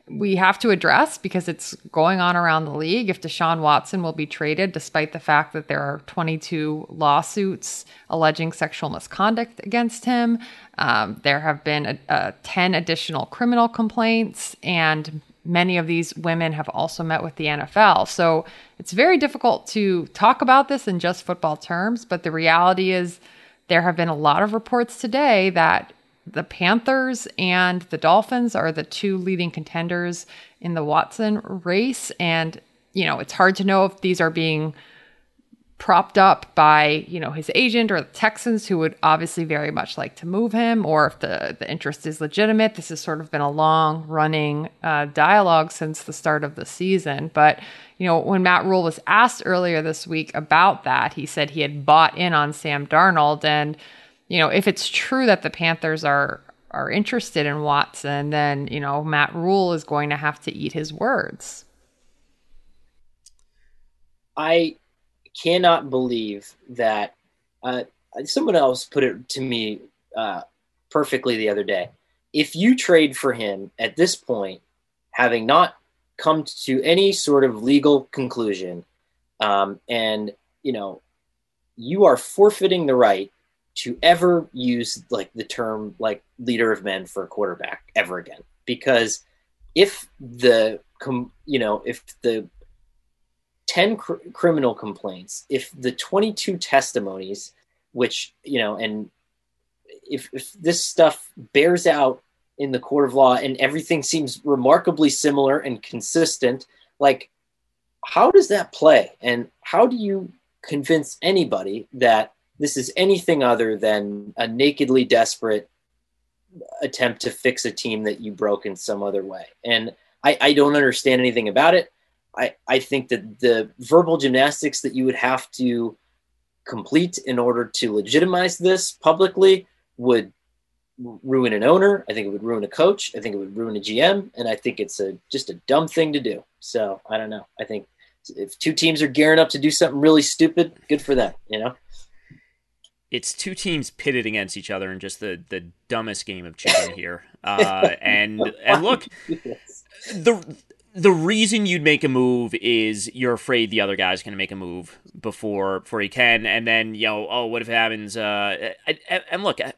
we have to address because it's going on around the league. If Deshaun Watson will be traded, despite the fact that there are 22 lawsuits alleging sexual misconduct against him, um, there have been a, a 10 additional criminal complaints, and many of these women have also met with the NFL. So it's very difficult to talk about this in just football terms, but the reality is there have been a lot of reports today that the Panthers and the Dolphins are the two leading contenders in the Watson race. And, you know, it's hard to know if these are being propped up by you know his agent or the Texans who would obviously very much like to move him or if the the interest is legitimate. This has sort of been a long running uh, dialogue since the start of the season. But you know when Matt Rhule was asked earlier this week about that he said he had bought in on Sam Darnold. And you know if it's true that the Panthers are are interested in Watson then you know Matt Rhule is going to have to eat his words. I cannot believe that uh, someone else put it to me uh, perfectly the other day. If you trade for him at this point, having not come to any sort of legal conclusion, um, and you know, you are forfeiting the right to ever use like the term like leader of men for a quarterback ever again because if the com- you know if the 10 cr- criminal complaints if the 22 testimonies which you know and if, if this stuff bears out in the court of law and everything seems remarkably similar and consistent like how does that play? And how do you convince anybody that this is anything other than a nakedly desperate attempt to fix a team that you broke in some other way? And i, I don't understand anything about it I, I think that the verbal gymnastics that you would have to complete in order to legitimize this publicly would ruin an owner. I think it would ruin a coach. I think it would ruin a GM, and I think it's a just a dumb thing to do. So I don't know. I think if two teams are gearing up to do something really stupid, good for them. You know. It's two teams pitted against each other in just the, the dumbest game of chicken here. Uh, and and look, the the reason you'd make a move is you're afraid the other guy's going to make a move before before he can, and then you know, oh, what if it happens? Uh, and look, uh,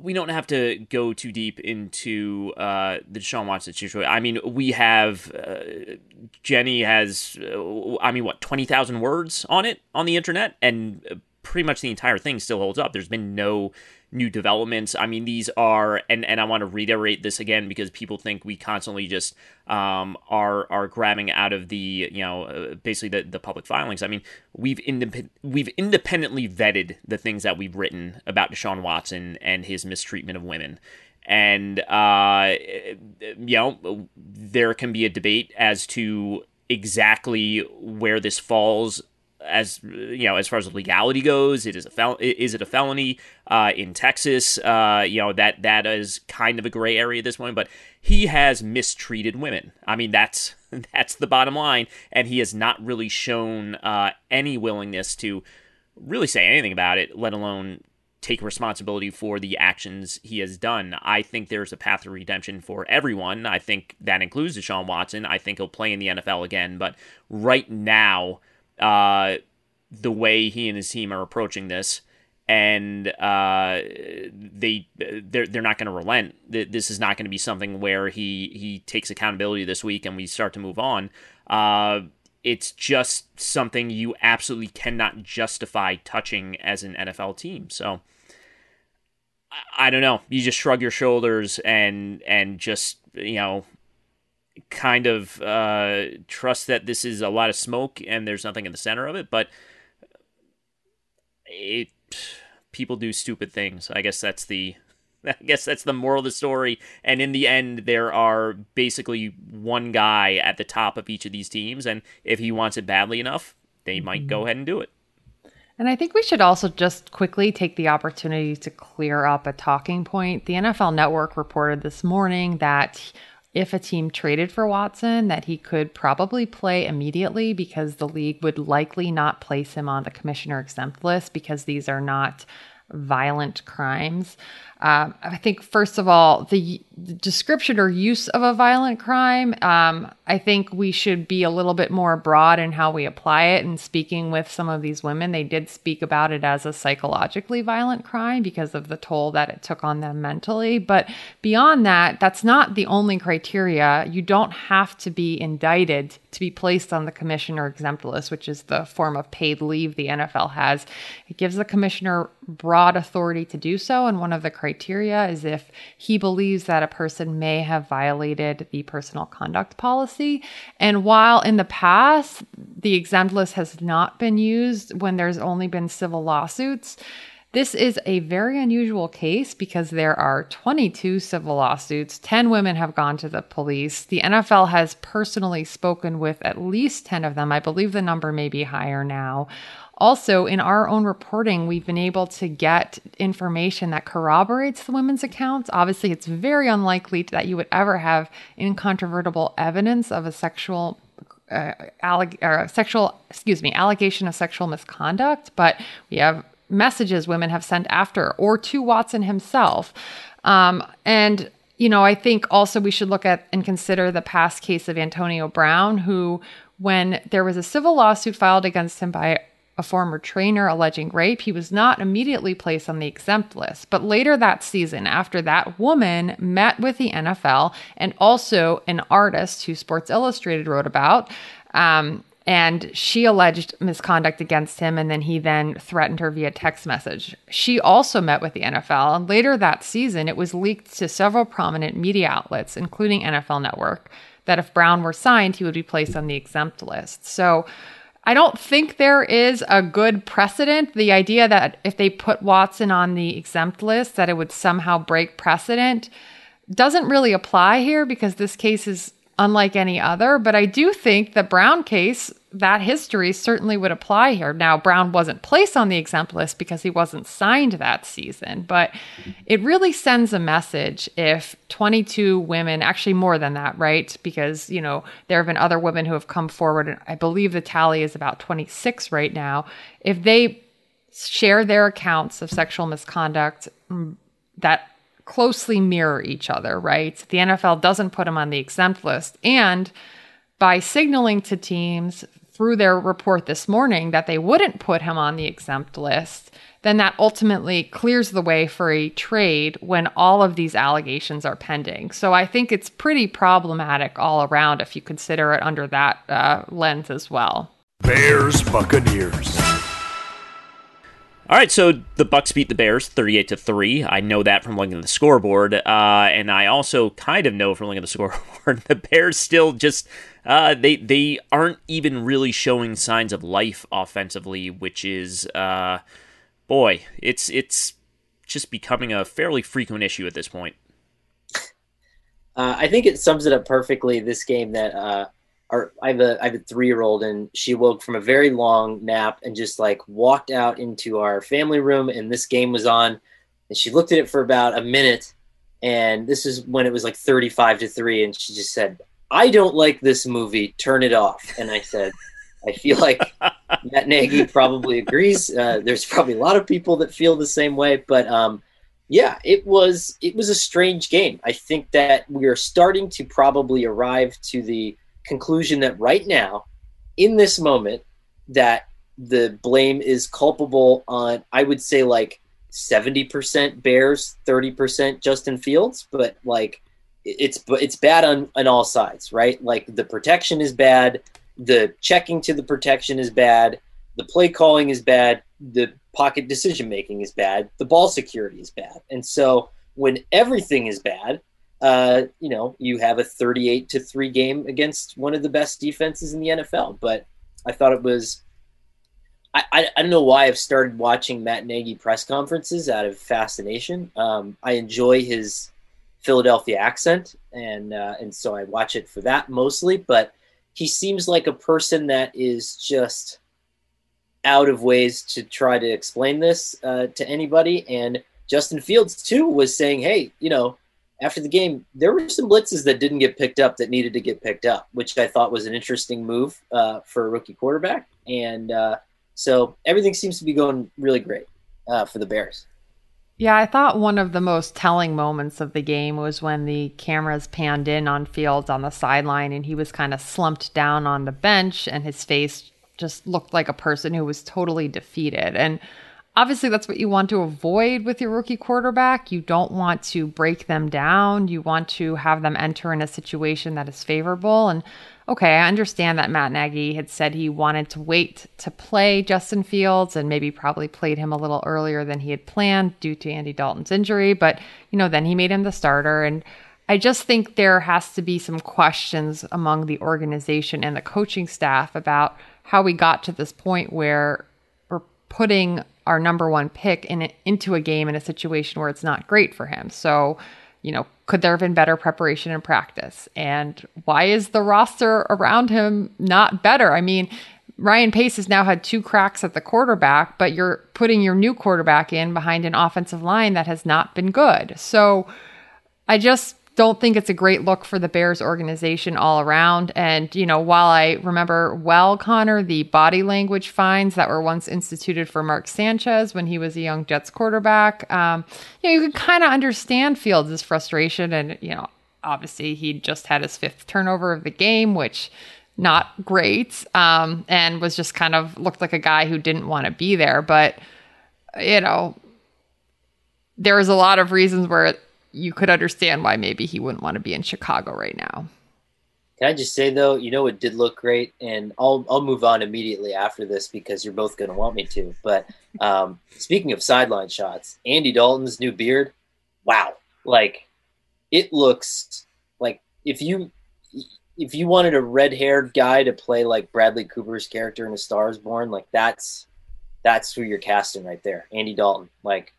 we don't have to go too deep into uh, the Deshaun Watson situation. I mean, we have uh, Jenny has, uh, I mean, what twenty thousand words on it on the internet, and pretty much the entire thing still holds up. There's been no new developments. I mean, these are, and, and I want to reiterate this again because people think we constantly just um, are are grabbing out of the you know uh, basically the, the public filings. I mean, we've indep- we've independently vetted the things that we've written about Deshaun Watson and his mistreatment of women. And uh, you know, there can be a debate as to exactly where this falls as you know, as far as legality goes, it is a fel- is it a felony uh, in Texas? Uh, you know that that is kind of a gray area at this point. But he has mistreated women. I mean, that's that's the bottom line, and he has not really shown uh, any willingness to really say anything about it, let alone take responsibility for the actions he has done. I think there's a path to redemption for everyone. I think that includes Deshaun Watson. I think he'll play in the NFL again, but right now uh, the way he and his team are approaching this, and uh, they they're they're not going to relent. This is not going to be something where he he takes accountability this week and we start to move on. Uh, it's just something you absolutely cannot justify touching as an NFL team. So. I don't know. You just shrug your shoulders and and just you know kind of uh, trust that this is a lot of smoke and there's nothing in the center of it, but it people do stupid things. I guess that's the I guess that's the moral of the story. And in the end, there are basically one guy at the top of each of these teams, and if he wants it badly enough, they mm-hmm. might go mm-hmm. ahead and do it. And I think we should also just quickly take the opportunity to clear up a talking point. The NFL Network reported this morning that if a team traded for Watson, that he could probably play immediately because the league would likely not place him on the commissioner exempt list because these are not violent crimes. Um, I think, first of all, the, the, description or use of a violent crime, um, I think we should be a little bit more broad in how we apply it. And speaking with some of these women, they did speak about it as a psychologically violent crime because of the toll that it took on them mentally. But beyond that, that's not the only criteria. You don't have to be indicted to be placed on the commissioner exempt list, which is the form of paid leave the NFL has. It gives the commissioner broad authority to do so. And one of the criteria is if he believes that a person may have violated the personal conduct policy. And while in the past, the exempt list has not been used when there's only been civil lawsuits, this is a very unusual case because there are 22 civil lawsuits. 10 women have gone to the police. The NFL has personally spoken with at least 10 of them. I believe the number may be higher now. Also, in our own reporting, we've been able to get information that corroborates the women's accounts. Obviously, it's very unlikely that you would ever have incontrovertible evidence of a sexual uh, alleg- or sexual, excuse me, allegation of sexual misconduct, but we have messages women have sent after or to Watson himself. Um, and you know, I think also we should look at and consider the past case of Antonio Brown, who, when there was a civil lawsuit filed against him by a former trainer alleging rape, he was not immediately placed on the exempt list. But later that season, after that woman met with the NFL and also an artist who Sports Illustrated wrote about, um, and she alleged misconduct against him and then he then threatened her via text message she also met with the nfl and later that season it was leaked to several prominent media outlets including nfl network that if brown were signed he would be placed on the exempt list so i don't think there is a good precedent the idea that if they put watson on the exempt list that it would somehow break precedent doesn't really apply here because this case is unlike any other. But I do think the Brown case, that history certainly would apply here. Now, Brown wasn't placed on the exempt list because he wasn't signed that season, but it really sends a message if 22 women, actually more than that, right? Because, you know, there have been other women who have come forward, and I believe the tally is about 26 right now. If they share their accounts of sexual misconduct mm, that closely mirror each other, right? The NFL doesn't put them on the exempt list. And by signaling to teams through their report this morning that they wouldn't put him on the exempt list, then that ultimately clears the way for a trade when all of these allegations are pending. So I think it's pretty problematic all around if you consider it under that uh, lens as well. Bears Buccaneers. All right, so the Bucs beat the Bears 38 to 3. I know that from looking at the scoreboard. Uh, and I also kind of know from looking at the scoreboard the Bears still just uh, they they aren't even really showing signs of life offensively, which is uh, boy, it's it's just becoming a fairly frequent issue at this point. Uh, I think it sums it up perfectly. This game that uh, our I have a I have a three year old and she woke from a very long nap and just like walked out into our family room and this game was on and she looked at it for about a minute and this is when it was like 35 to 3 and she just said I don't like this movie turn it off. And I said I feel like Matt Nagy probably agrees. Uh, there's probably a lot of people that feel the same way but um yeah it was it was a strange game. I think that we are starting to probably arrive to the conclusion that right now, in this moment, that the blame is culpable on, I would say, like 70% Bears, 30% Justin Fields, but like it's it's bad on, on all sides, right? Like the protection is bad, the checking to the protection is bad, the play calling is bad, the pocket decision making is bad, the ball security is bad. And so when everything is bad, uh, you know, you have a 38 to 3 game against one of the best defenses in the NFL. But I thought it was. I, I, I don't know why I've started watching Matt Nagy press conferences out of fascination. Um, I enjoy his Philadelphia accent, and uh, and so I watch it for that mostly. But he seems like a person that is just out of ways to try to explain this uh, to anybody. And Justin Fields too was saying, "Hey, you know, after the game, there were some blitzes that didn't get picked up that needed to get picked up, which I thought was an interesting move uh, for a rookie quarterback. And uh, so everything seems to be going really great uh, for the Bears. Yeah, I thought one of the most telling moments of the game was when the cameras panned in on Fields on the sideline and he was kind of slumped down on the bench and his face just looked like a person who was totally defeated. And obviously that's what you want to avoid with your rookie quarterback. You don't want to break them down. You want to have them enter in a situation that is favorable. And okay, I understand that Matt Nagy had said he wanted to wait to play Justin Fields and maybe probably played him a little earlier than he had planned due to Andy Dalton's injury, but you know, then he made him the starter and I just think there has to be some questions among the organization and the coaching staff about how we got to this point where we're putting our number one pick in into a game in a situation where it's not great for him. So, you know, could there have been better preparation and practice? And why is the roster around him not better? I mean, Ryan Pace has now had two cracks at the quarterback, but you're putting your new quarterback in behind an offensive line that has not been good. So I just don't think it's a great look for the Bears organization all around. And, you know, while I remember well, Conor, the body language fines that were once instituted for Mark Sanchez when he was a young Jets quarterback, um, you know, you could kind of understand Fields' frustration. And, you know, obviously he just had his fifth turnover of the game, which not great, um, and was just kind of looked like a guy who didn't want to be there. But, you know, there was a lot of reasons where you could understand why maybe he wouldn't want to be in Chicago right now. Can I just say though, you know it did look great, and I'll I'll move on immediately after this because you're both going to want me to. But um, speaking of sideline shots, Andy Dalton's new beard, wow! Like it looks like if you if you wanted a red haired guy to play like Bradley Cooper's character in A Star Is Born, like that's that's who you're casting right there, Andy Dalton. Like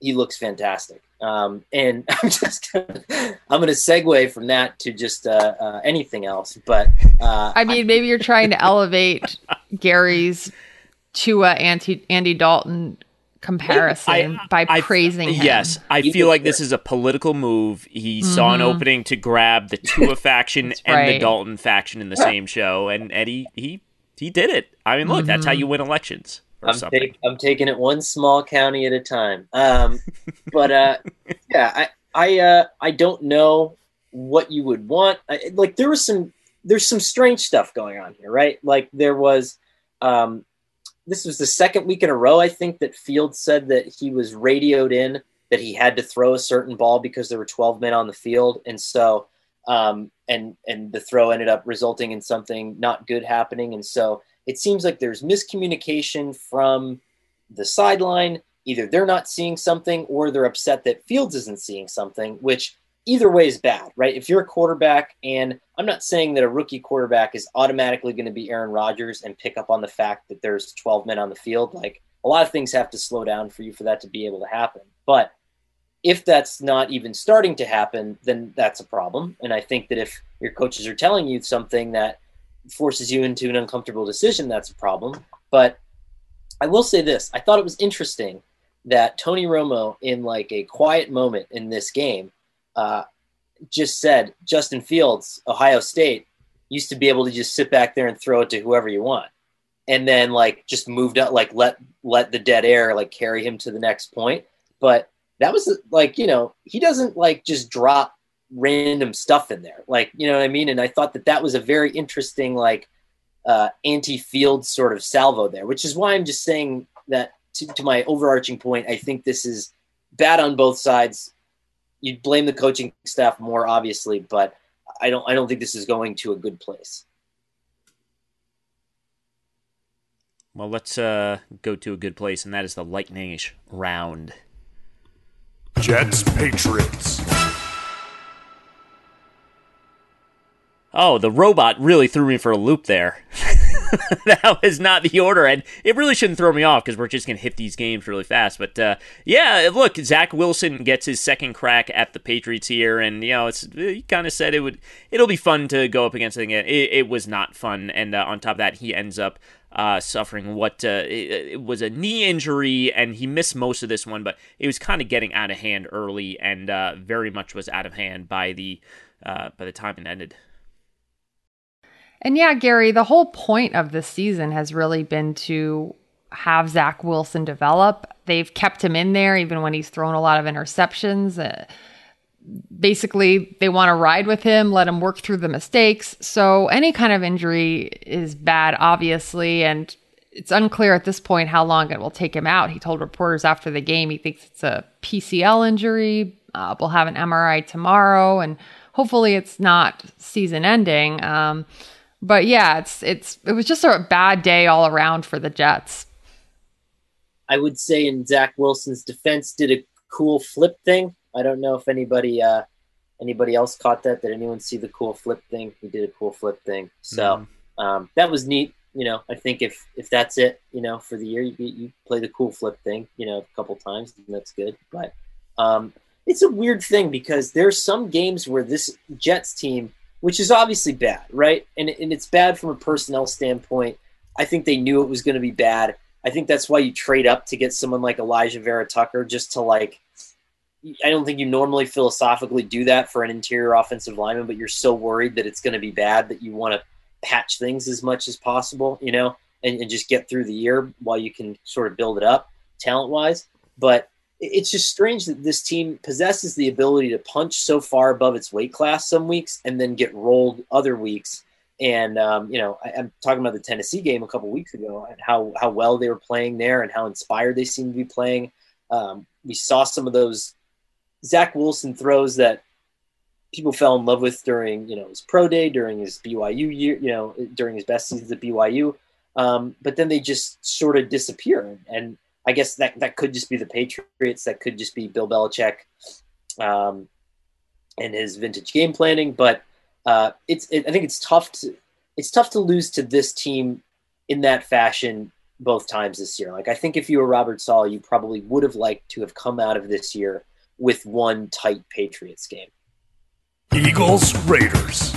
he looks fantastic. Um, and I'm just gonna, I'm going to segue from that to just uh, uh, anything else. But uh, I mean, maybe you're trying to elevate Gary's to a anti Andy Dalton comparison I, by I, praising him. Yes, I feel like this is a political move. He mm-hmm. saw an opening to grab the Tua faction and right. the Dalton faction in the same show, and Eddie he he did it. I mean, look, mm-hmm. that's how mm-hmm. you win elections. I'm, take, I'm, taking it one small county at a time. Um, but uh, yeah, I I uh, I don't know what you would want. I, like there was some there's some strange stuff going on here, right? Like there was um, this was the second week in a row I think that Field said that he was radioed in that he had to throw a certain ball because there were 12 men on the field, and so um, and and the throw ended up resulting in something not good happening, and so it seems like there's miscommunication from the sideline. Either they're not seeing something or they're upset that Fields isn't seeing something, which either way is bad, right? If you're a quarterback, and I'm not saying that a rookie quarterback is automatically going to be Aaron Rodgers and pick up on the fact that there's 12 men on the field. Like a lot of things have to slow down for you for that to be able to happen. But if that's not even starting to happen, then that's a problem. And I think that if your coaches are telling you something that forces you into an uncomfortable decision, that's a problem. But I will say this: I thought it was interesting that Tony Romo, in like a quiet moment in this game, uh, just said Justin Fields, Ohio State, used to be able to just sit back there and throw it to whoever you want, and then like just moved up, like let let the dead air like carry him to the next point. But that was like you know he doesn't like just drop random stuff in there. Like, you know what I mean? And I thought that that was a very interesting, like, uh, anti-field sort of salvo there, which is why I'm just saying that to, to my overarching point, I think this is bad on both sides. You'd blame the coaching staff more, obviously, but I don't. I don't think this is going to a good place. Well, let's uh, go to a good place, and that is the lightningish round. Jets Patriots. Oh, the robot really threw me for a loop there. that was not the order, and it really shouldn't throw me off because we're just going to hit these games really fast. But uh, yeah, look, Zach Wilson gets his second crack at the Patriots here, and you know, it's he kind of said it would it'll be fun to go up against it again. It, it was not fun, and uh, on top of that, he ends up uh, suffering what uh, it, was a knee injury, and he missed most of this one, but it was kind of getting out of hand early, and uh, very much was out of hand by the uh, by the time it ended. And yeah, Gary, the whole point of this season has really been to have Zach Wilson develop. They've kept him in there even when he's thrown a lot of interceptions. Uh, basically, they want to ride with him, let him work through the mistakes. So any kind of injury is bad, obviously. And it's unclear at this point how long it will take him out. He told reporters after the game he thinks it's a PCL injury. Uh, we'll have an MRI tomorrow, and hopefully it's not season ending. Um, but yeah, it's it's it was just a bad day all around for the Jets. I would say in Zach Wilson's defense, did a cool flip thing. I don't know if anybody uh, anybody else caught that. Did anyone see the cool flip thing? He did a cool flip thing. So mm. um, that was neat. You know, I think if if that's it, you know, for the year, you, you play the cool flip thing, you know, a couple times, and that's good. But um, it's a weird thing because there's some games where this Jets team which is obviously bad, right? And, and it's bad from a personnel standpoint. I think they knew it was going to be bad. I think that's why you trade up to get someone like Alijah Vera-Tucker just to like, I don't think you normally philosophically do that for an interior offensive lineman, but you're so worried that it's going to be bad that you want to patch things as much as possible, you know, and, and just get through the year while you can sort of build it up talent wise. But it's just strange that this team possesses the ability to punch so far above its weight class some weeks and then get rolled other weeks. And um, you know, I, am talking about the Tennessee game a couple weeks ago and how how well they were playing there and how inspired they seemed to be playing. Um, we saw some of those Zach Wilson throws that people fell in love with during you know his pro day, during his BYU year, you know during his best seasons at BYU. Um, but then they just sort of disappear, and I guess that that could just be the Patriots. That could just be Bill Belichick um, and his vintage game planning. But uh, it's it, I think it's tough to it's tough to lose to this team in that fashion both times this year. Like I think if you were Robert Saleh, you probably would have liked to have come out of this year with one tight Patriots game. Eagles Raiders.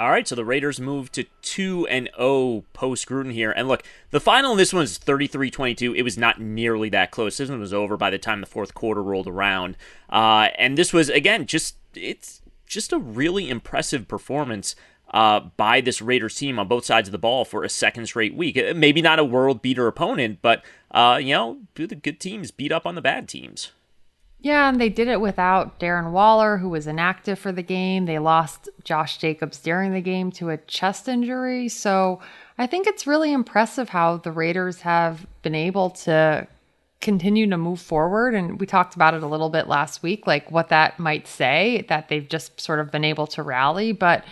All right, so the Raiders move to 2 and 0 post Gruden here. And look, the final in this one is 33-22. It was not nearly that close. This one was over by the time the fourth quarter rolled around. Uh, and this was again just it's just a really impressive performance uh, by this Raiders team on both sides of the ball for a second straight week. Uh, maybe not a world beater opponent, but uh, you know, do the good teams beat up on the bad teams. Yeah, and they did it without Darren Waller, who was inactive for the game. They lost Josh Jacobs during the game to a chest injury. So I think it's really impressive how the Raiders have been able to continue to move forward. And we talked about it a little bit last week, like what that might say, that they've just sort of been able to rally. But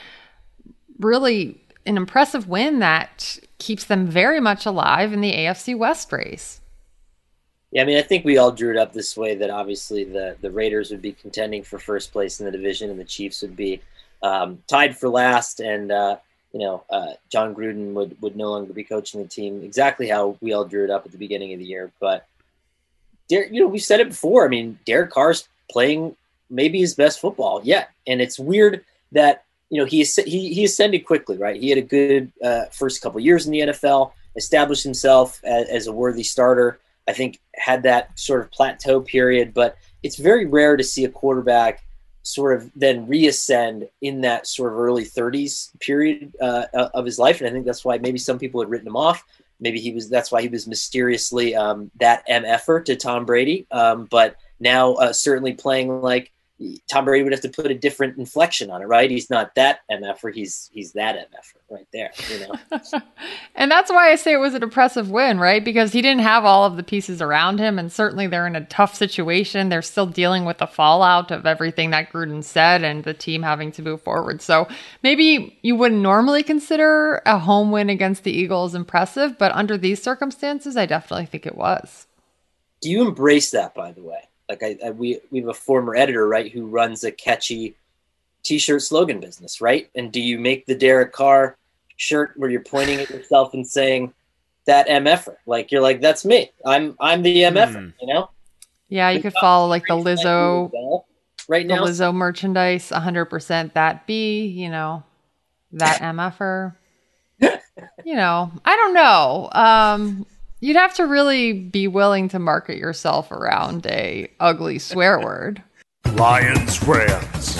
really, an impressive win that keeps them very much alive in the AFC West race. Yeah, I mean, I think we all drew it up this way that obviously the the Raiders would be contending for first place in the division, and the Chiefs would be um, tied for last, and uh, you know, uh, Jon Gruden would would no longer be coaching the team. Exactly how we all drew it up at the beginning of the year, but you know, we've said it before. I mean, Derek Carr's playing maybe his best football yet, and it's weird that you know he he he ascended quickly, right? He had a good uh, first couple years in the NFL, established himself as, as a worthy starter I think had that sort of plateau period, but it's very rare to see a quarterback sort of then reascend in that sort of early 30s period uh, of his life. And I think that's why maybe some people had written him off. Maybe he was that's why he was mysteriously um, that MFer to Tom Brady. Um, but now uh, certainly playing like Tom Brady would have to put a different inflection on it, right? He's not that MFer, he's he's that MFer right there, you know. and that's why I say it was an impressive win, right? Because he didn't have all of the pieces around him, and certainly they're in a tough situation. They're still dealing with the fallout of everything that Gruden said and the team having to move forward. So maybe you wouldn't normally consider a home win against the Eagles impressive, but under these circumstances, I definitely think it was. Do you embrace that, by the way? Like I, I, we we have a former editor right who runs a catchy t-shirt slogan business right? And do you make the derek carr shirt where you're pointing at yourself and saying that mf'er like you're like that's me. I'm i'm the mf'er mm. you know? Yeah you could follow like the lizzo right now the now. Lizzo merchandise 100% that b you know that mf'er you know i don't know. Um You'd have to really be willing to market yourself around a ugly swear word. Lions Rams.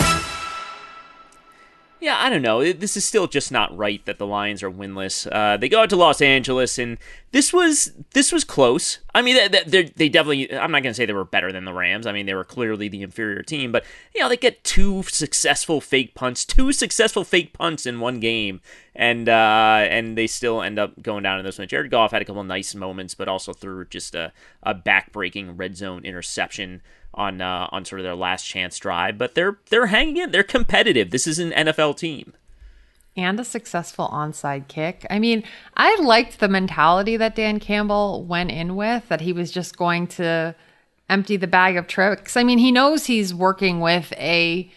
Yeah, I don't know. This is still just not right that the Lions are winless. Uh, they go out to Los Angeles, and this was this was close. I mean, they, they, they definitely. I'm not going to say they were better than the Rams. I mean, they were clearly the inferior team. But you know, they get two successful fake punts, two successful fake punts in one game, and uh, and they still end up going down in this one. Jared Goff had a couple nice moments, but also threw just a, a backbreaking red zone interception on uh, on sort of their last chance drive, but they're they're hanging in. They're competitive. This is an NFL team. And a successful onside kick. I mean, I liked the mentality that Dan Campbell went in with, that he was just going to empty the bag of tricks. I mean, he knows he's working with a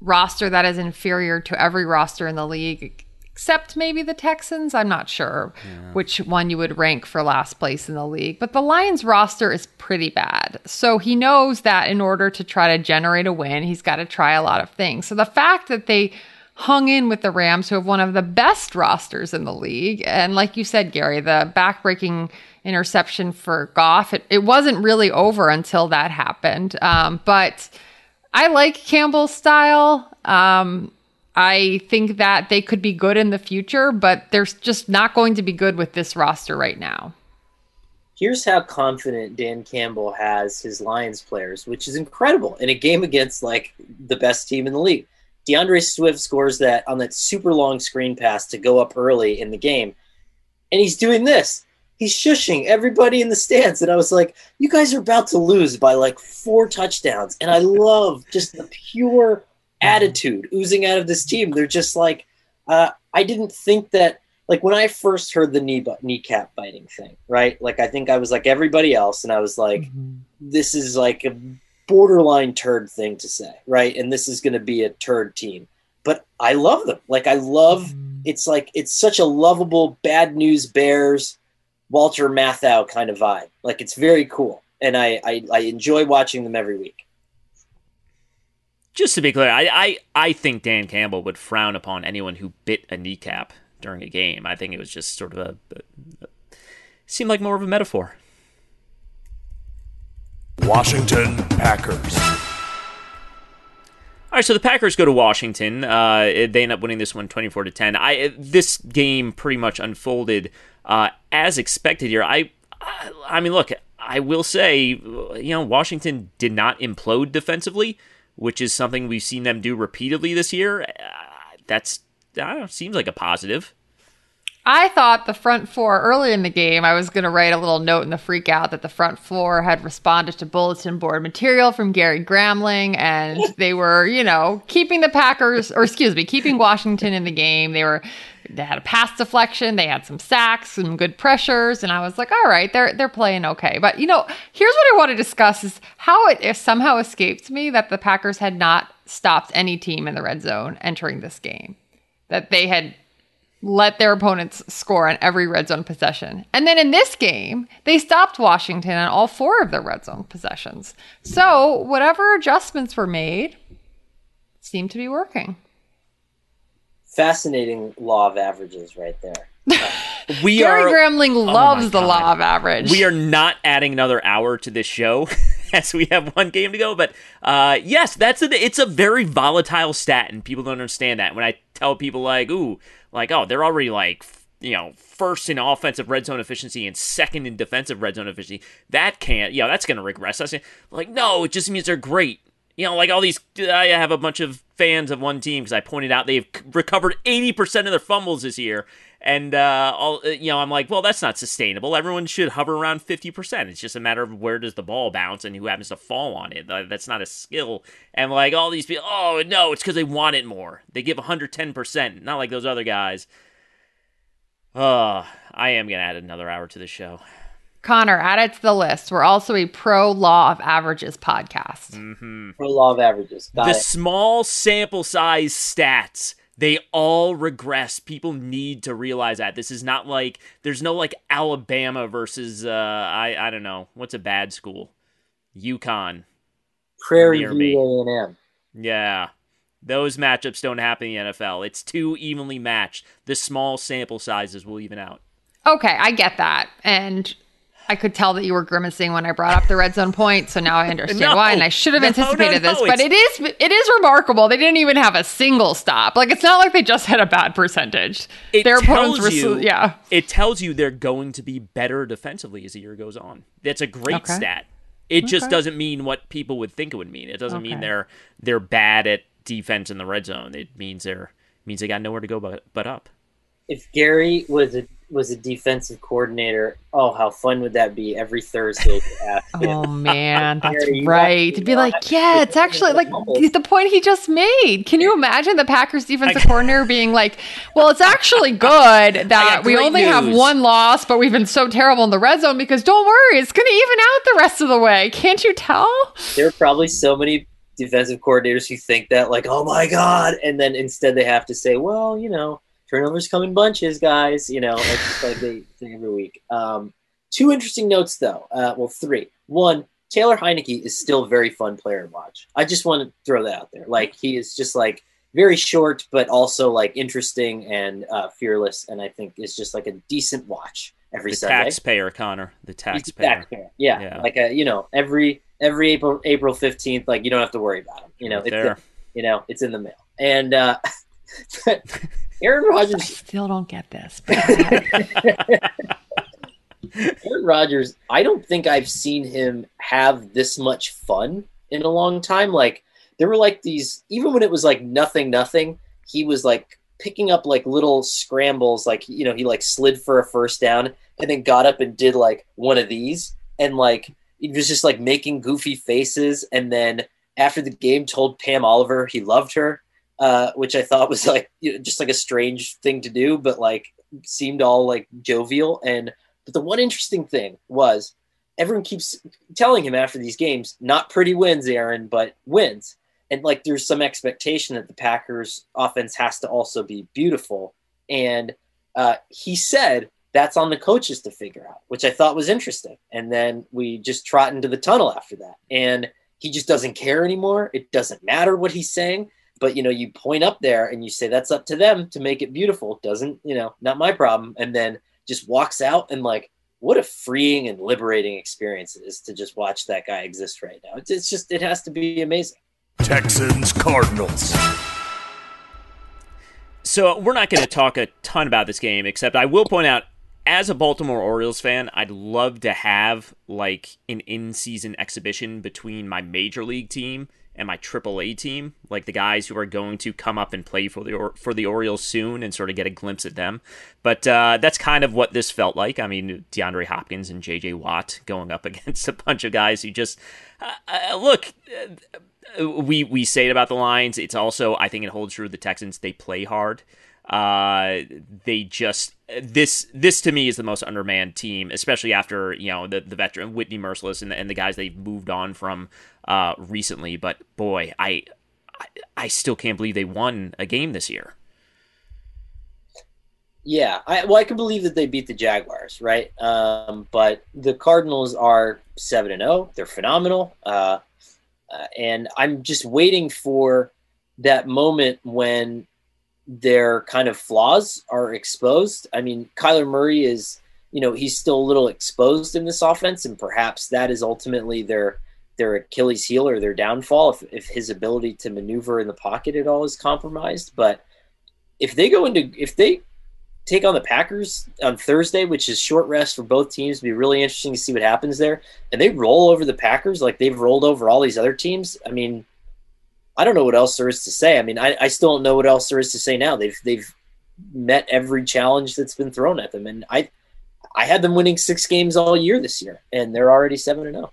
roster that is inferior to every roster in the league except maybe the Texans. I'm not sure yeah. which one you would rank for last place in the league, but the Lions roster is pretty bad. So he knows that in order to try to generate a win, he's got to try a lot of things. So the fact that they hung in with the Rams, who have one of the best rosters in the league. And like you said, Gary, the backbreaking interception for Goff, it, it wasn't really over until that happened. Um, but I like Campbell's style. Um, I think that they could be good in the future, but they're just not going to be good with this roster right now. Here's how confident Dan Campbell has his Lions players, which is incredible in a game against like the best team in the league. D'Andre Swift scores that on that super long screen pass to go up early in the game, and he's doing this. He's shushing everybody in the stands, and I was like, "You guys are about to lose by like four touchdowns." And I love just the pure attitude oozing out of this team. They're just like, uh, I didn't think that. Like when I first heard the knee but kneecap biting thing, right? Like I think I was like everybody else, and I was like, mm-hmm. "This is like a borderline turd thing to say, right? And this is going to be a turd team." But I love them. Like I love. Mm-hmm. It's like it's such a lovable bad news Bears, Walter Matthau kind of vibe. Like it's very cool, and I I, I enjoy watching them every week just to be clear, I, I, I think Dan Campbell would frown upon anyone who bit a kneecap during a game. I think it was just sort of a, a, a seemed like more of a metaphor. Washington Packers. All right, so the Packers go to Washington. Uh, they end up winning this one 24 to 10. I this game pretty much unfolded uh, as expected here. I, I I mean, look, I will say, you know, Washington did not implode defensively which is something we've seen them do repeatedly this year. Uh, that's know, seems like a positive. I thought the front four early in the game, I was going to write a little note in the freak out that the front four had responded to bulletin board material from Gary Gramling and they were, you know, keeping the Packers, or excuse me, keeping Washington in the game. They were they had a pass deflection, they had some sacks, some good pressures, and I was like, all right, they're they're playing okay. But you know, here's what I want to discuss is how it somehow escaped me that the Packers had not stopped any team in the red zone entering this game. That they had let their opponents score on every red zone possession. And then in this game, they stopped Washington on all four of their red zone possessions. So whatever adjustments were made seemed to be working fascinating law of averages right there. we Gary are, Gramling oh loves oh the law of average. We are not adding another hour to this show as we have one game to go. But uh, yes, that's a, it's a very volatile stat, and people don't understand that. When I tell people like, "Ooh, like oh, they're already like." You know, first in offensive red zone efficiency and second in defensive red zone efficiency. That can't, yeah, that's going to regress. That's like, no, it just means they're great you know, like all these, I have a bunch of fans of one team because I pointed out they've recovered 80% of their fumbles this year. And, uh, all, uh, you know, I'm like, well, that's not sustainable. Everyone should hover around 50%. It's just a matter of where does the ball bounce and who happens to fall on it. That's not a skill. And like all these people, oh, no, it's because they want it more. They give 110%, not like those other guys. Oh, I am going to add another hour to the show. Conor, add it to the list. We're also a pro law of averages podcast. Mm-hmm. Pro law of averages. Got the it. small sample size stats, they all regress. People need to realize that. This is not like, there's no like Alabama versus, uh, I, I don't know, what's a bad school? UConn. Prairie View A&M. Yeah. Those matchups don't happen in the NFL. It's too evenly matched. The small sample sizes will even out. Okay, I get that. And I could tell that you were grimacing when I brought up the red zone point, so now I understand no, why, and I should have no, anticipated no, this. But it is it is remarkable. They didn't even have a single stop. Like it's not like they just had a bad percentage. It Their opponents were you, yeah. It tells you they're going to be better defensively as the year goes on. That's a great okay. stat. It okay. just doesn't mean what people would think it would mean. It doesn't okay. mean they're they're bad at defense in the red zone. It means they're means they got nowhere to go but but up. If Gary was a was a defensive coordinator, oh, how fun would that be every Thursday Oh man, that's right. To be like, yeah, it's actually like the point he just made. Can you imagine the Packers defensive coordinator being like, well, it's actually good that we only news. have one loss, but we've been so terrible in the red zone because don't worry, it's going to even out the rest of the way. Can't you tell? There are probably so many defensive coordinators who think that like, oh my god, and then instead they have to say, well, you know turnovers come in bunches, guys. You know, it's like they say every week. Um, two interesting notes, though. Uh, well, three. One, Taylor Heinicke is still a very fun player to watch. I just want to throw that out there. Like he is just like very short, but also like interesting and uh, fearless, and I think is just like a decent watch every the Sunday. taxpayer, Conor. The taxpayer. taxpayer. Yeah, Yeah. like a you know every every April April fifteenth, like you don't have to worry about him. You know, Right it's there. you know it's in the mail. And uh, Aaron I Rodgers, still don't get this. but go ahead. Aaron Rodgers, I don't think I've seen him have this much fun in a long time. Like there were like these, even when it was like nothing, nothing, he was like picking up like little scrambles. Like you know, he like slid for a first down and then got up and did like one of these, and like he was just like making goofy faces. And then after the game, told Pam Oliver he loved her, uh, which I thought was like you know, just like a strange thing to do, but like seemed all like jovial and. But the one interesting thing was everyone keeps telling him after these games, not pretty wins, Aaron, but wins. And like there's some expectation that the Packers offense has to also be beautiful. And uh, he said that's on the coaches to figure out, which I thought was interesting. And then we just trot into the tunnel after that. And he just doesn't care anymore. It doesn't matter what he's saying. But you know, you point up there and you say that's up to them to make it beautiful. Doesn't, you know, not my problem. And then just walks out and like what a freeing and liberating experience it is to just watch that guy exist right now. It's, it's just it has to be amazing. Texans Cardinals. So we're not going to talk a ton about this game, except I will point out, as a Baltimore Orioles fan, I'd love to have like an in-season exhibition between my major league team and my AAA team, like the guys who are going to come up and play for the or- for the Orioles soon, and sort of get a glimpse at them. But uh, that's kind of what this felt like. I mean, DeAndre Hopkins and J.J. Watt going up against a bunch of guys who just uh, uh, look. Uh, we we say it about the Lions. It's also I think it holds true. The Texans they play hard. Uh, they just this this to me is the most undermanned team, especially after you know the the veteran Whitney Mercilus and the, and the guys they've moved on from uh, recently. But boy, I, I I still can't believe they won a game this year. Yeah, I, well, I can believe that they beat the Jaguars, right? Um, but the Cardinals are seven and zero. They're phenomenal, uh, uh, and I'm just waiting for that moment when their kind of flaws are exposed. I mean, Kyler Murray is, you know, he's still a little exposed in this offense, and perhaps that is ultimately their their Achilles heel or their downfall if, if his ability to maneuver in the pocket at all is compromised. But if they go into if they take on the Packers on Thursday, which is short rest for both teams. Be really interesting to see what happens there. And they roll over the Packers like they've rolled over all these other teams. I mean, I don't know what else there is to say. I mean, I, I still don't know what else there is to say now. They've they've met every challenge that's been thrown at them, and I I had them winning six games all year this year, and they're already seven and oh. zero.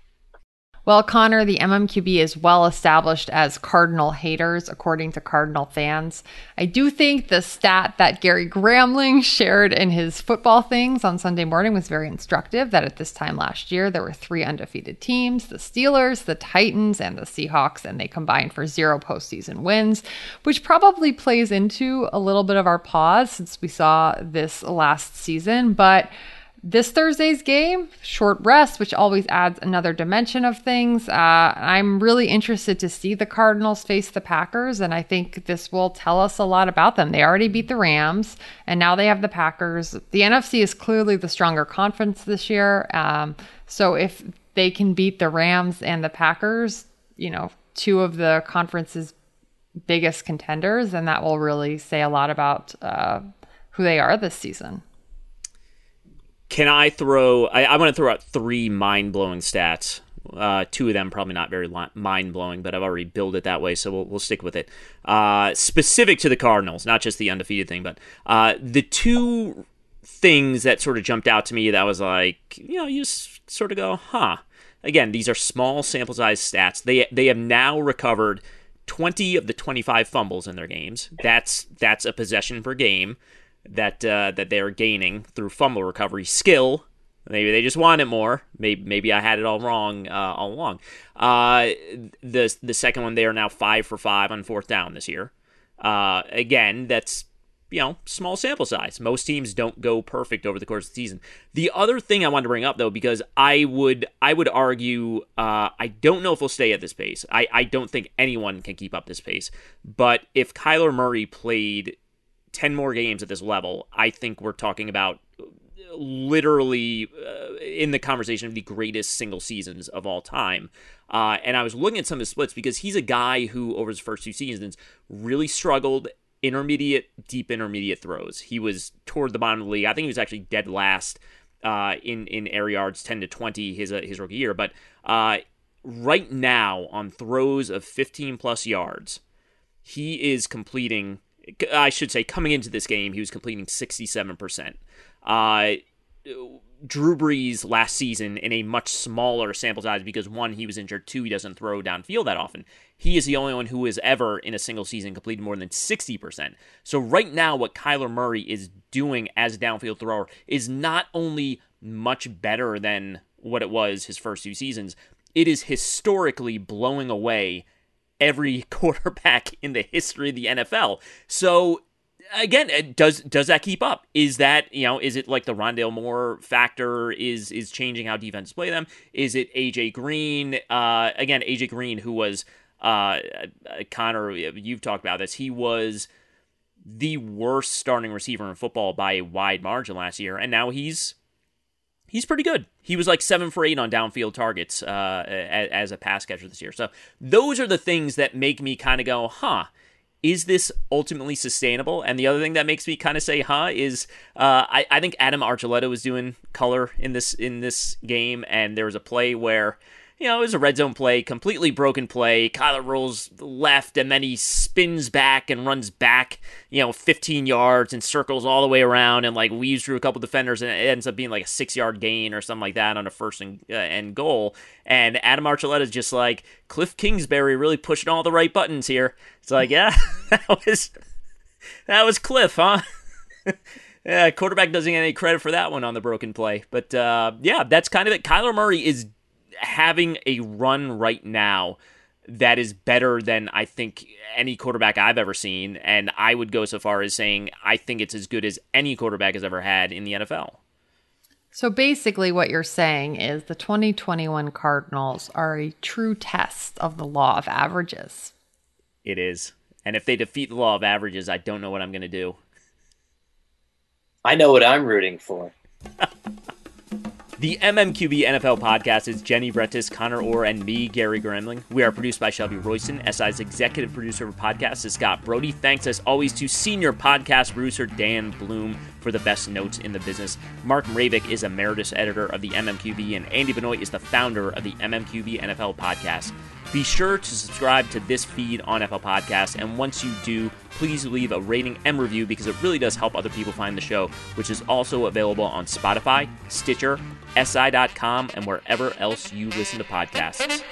Well, Conor, the MMQB is well established as Cardinal haters, according to Cardinal fans. I do think the stat that Gary Gramling shared in his football things on Sunday morning was very instructive that at this time last year, there were three undefeated teams the Steelers, the Titans, and the Seahawks, and they combined for zero postseason wins, which probably plays into a little bit of our pause since we saw this last season. But this Thursday's game, short rest, which always adds another dimension of things. Uh, I'm really interested to see the Cardinals face the Packers, and I think this will tell us a lot about them. They already beat the Rams, and now they have the Packers. The NFC is clearly the stronger conference this year. Um, so if they can beat the Rams and the Packers, you know, two of the conference's biggest contenders, then that will really say a lot about uh, who they are this season. Can I throw? I, I want to throw out three mind blowing stats. Uh, two of them probably not very mind blowing, but I've already built it that way, so we'll, we'll stick with it. Uh, specific to the Cardinals, not just the undefeated thing, but uh, the two things that sort of jumped out to me that was like, you know, you just sort of go, huh. Again, these are small sample size stats. They they have now recovered 20 of the 25 fumbles in their games. That's that's a possession per game that uh, that they're gaining through fumble recovery skill. Maybe they just want it more. Maybe maybe I had it all wrong uh, all along. Uh, the the second one they are now five for five on fourth down this year. Uh, again, that's you know, small sample size. Most teams don't go perfect over the course of the season. The other thing I wanted to bring up though, because I would I would argue uh, I don't know if we'll stay at this pace. I, I don't think anyone can keep up this pace. But if Kyler Murray played ten more games at this level, I think we're talking about literally uh, in the conversation of the greatest single seasons of all time. Uh, and I was looking at some of his splits because he's a guy who, over his first two seasons, really struggled intermediate, deep intermediate throws. He was toward the bottom of the league. I think he was actually dead last uh, in in air yards, ten to twenty his uh, his rookie year. But uh, right now, on throws of fifteen plus yards, he is completing. I should say, coming into this game, he was completing sixty seven percent. Uh, Drew Brees last season in a much smaller sample size because one, he was injured, two, he doesn't throw downfield that often. He is the only one who has ever in a single season completed more than 60%. So right now, what Kyler Murray is doing as a downfield thrower is not only much better than what it was his first two seasons, it is historically blowing away every quarterback in the history of the NFL. So again, uh, does does that keep up? Is that you know is it like the Rondale Moore factor is is changing how defenses play them? Is it AJ Green? Uh, again, AJ Green, who was uh, Conor, you've talked about this. He was the worst starting receiver in football by a wide margin last year, and now he's he's pretty good. He was like seven for eight on downfield targets uh, as a pass catcher this year. So those are the things that make me kind of go, huh is this ultimately sustainable? And the other thing that makes me kind of say, huh, is uh, I, I think Adam Archuleta was doing color in this in this game, and there was a play where you know, it was a red zone play, completely broken play. Kyler rolls left and then he spins back and runs back, you know, 15 yards and circles all the way around and like weaves through a couple defenders and it ends up being like a six yard gain or something like that on a first and, uh, goal. And Adam Archuleta is just like Cliff Kingsbury really pushing all the right buttons here. It's like, yeah, that was that was Cliff, huh? yeah, quarterback doesn't get any credit for that one on the broken play. But uh, yeah, that's kind of it. Kyler Murray is having a run right now that is better than I think any quarterback I've ever seen. And I would go so far as saying I think it's as good as any quarterback has ever had in the NFL. So basically, what you're saying is the 2021 Cardinals are a true test of the law of averages. It is. And if they defeat the law of averages, I don't know what I'm going to do. I know what I'm rooting for. The MMQB NFL podcast is Jenny Vrentas, Conor Orr, and me, Gary Gramling. We are produced by Shelby Royston. SI's executive producer of podcast is Scott Brody. Thanks as always to senior podcast producer Dan Bloom for the best notes in the business. Mark Mravic is emeritus editor of the MMQB, and Andy Benoit is the founder of the MMQB NFL podcast. Be sure to subscribe to this feed on NFL Podcasts, and once you do, please leave a rating and review because it really does help other people find the show, which is also available on Spotify, Stitcher, SI.com, and wherever else you listen to podcasts.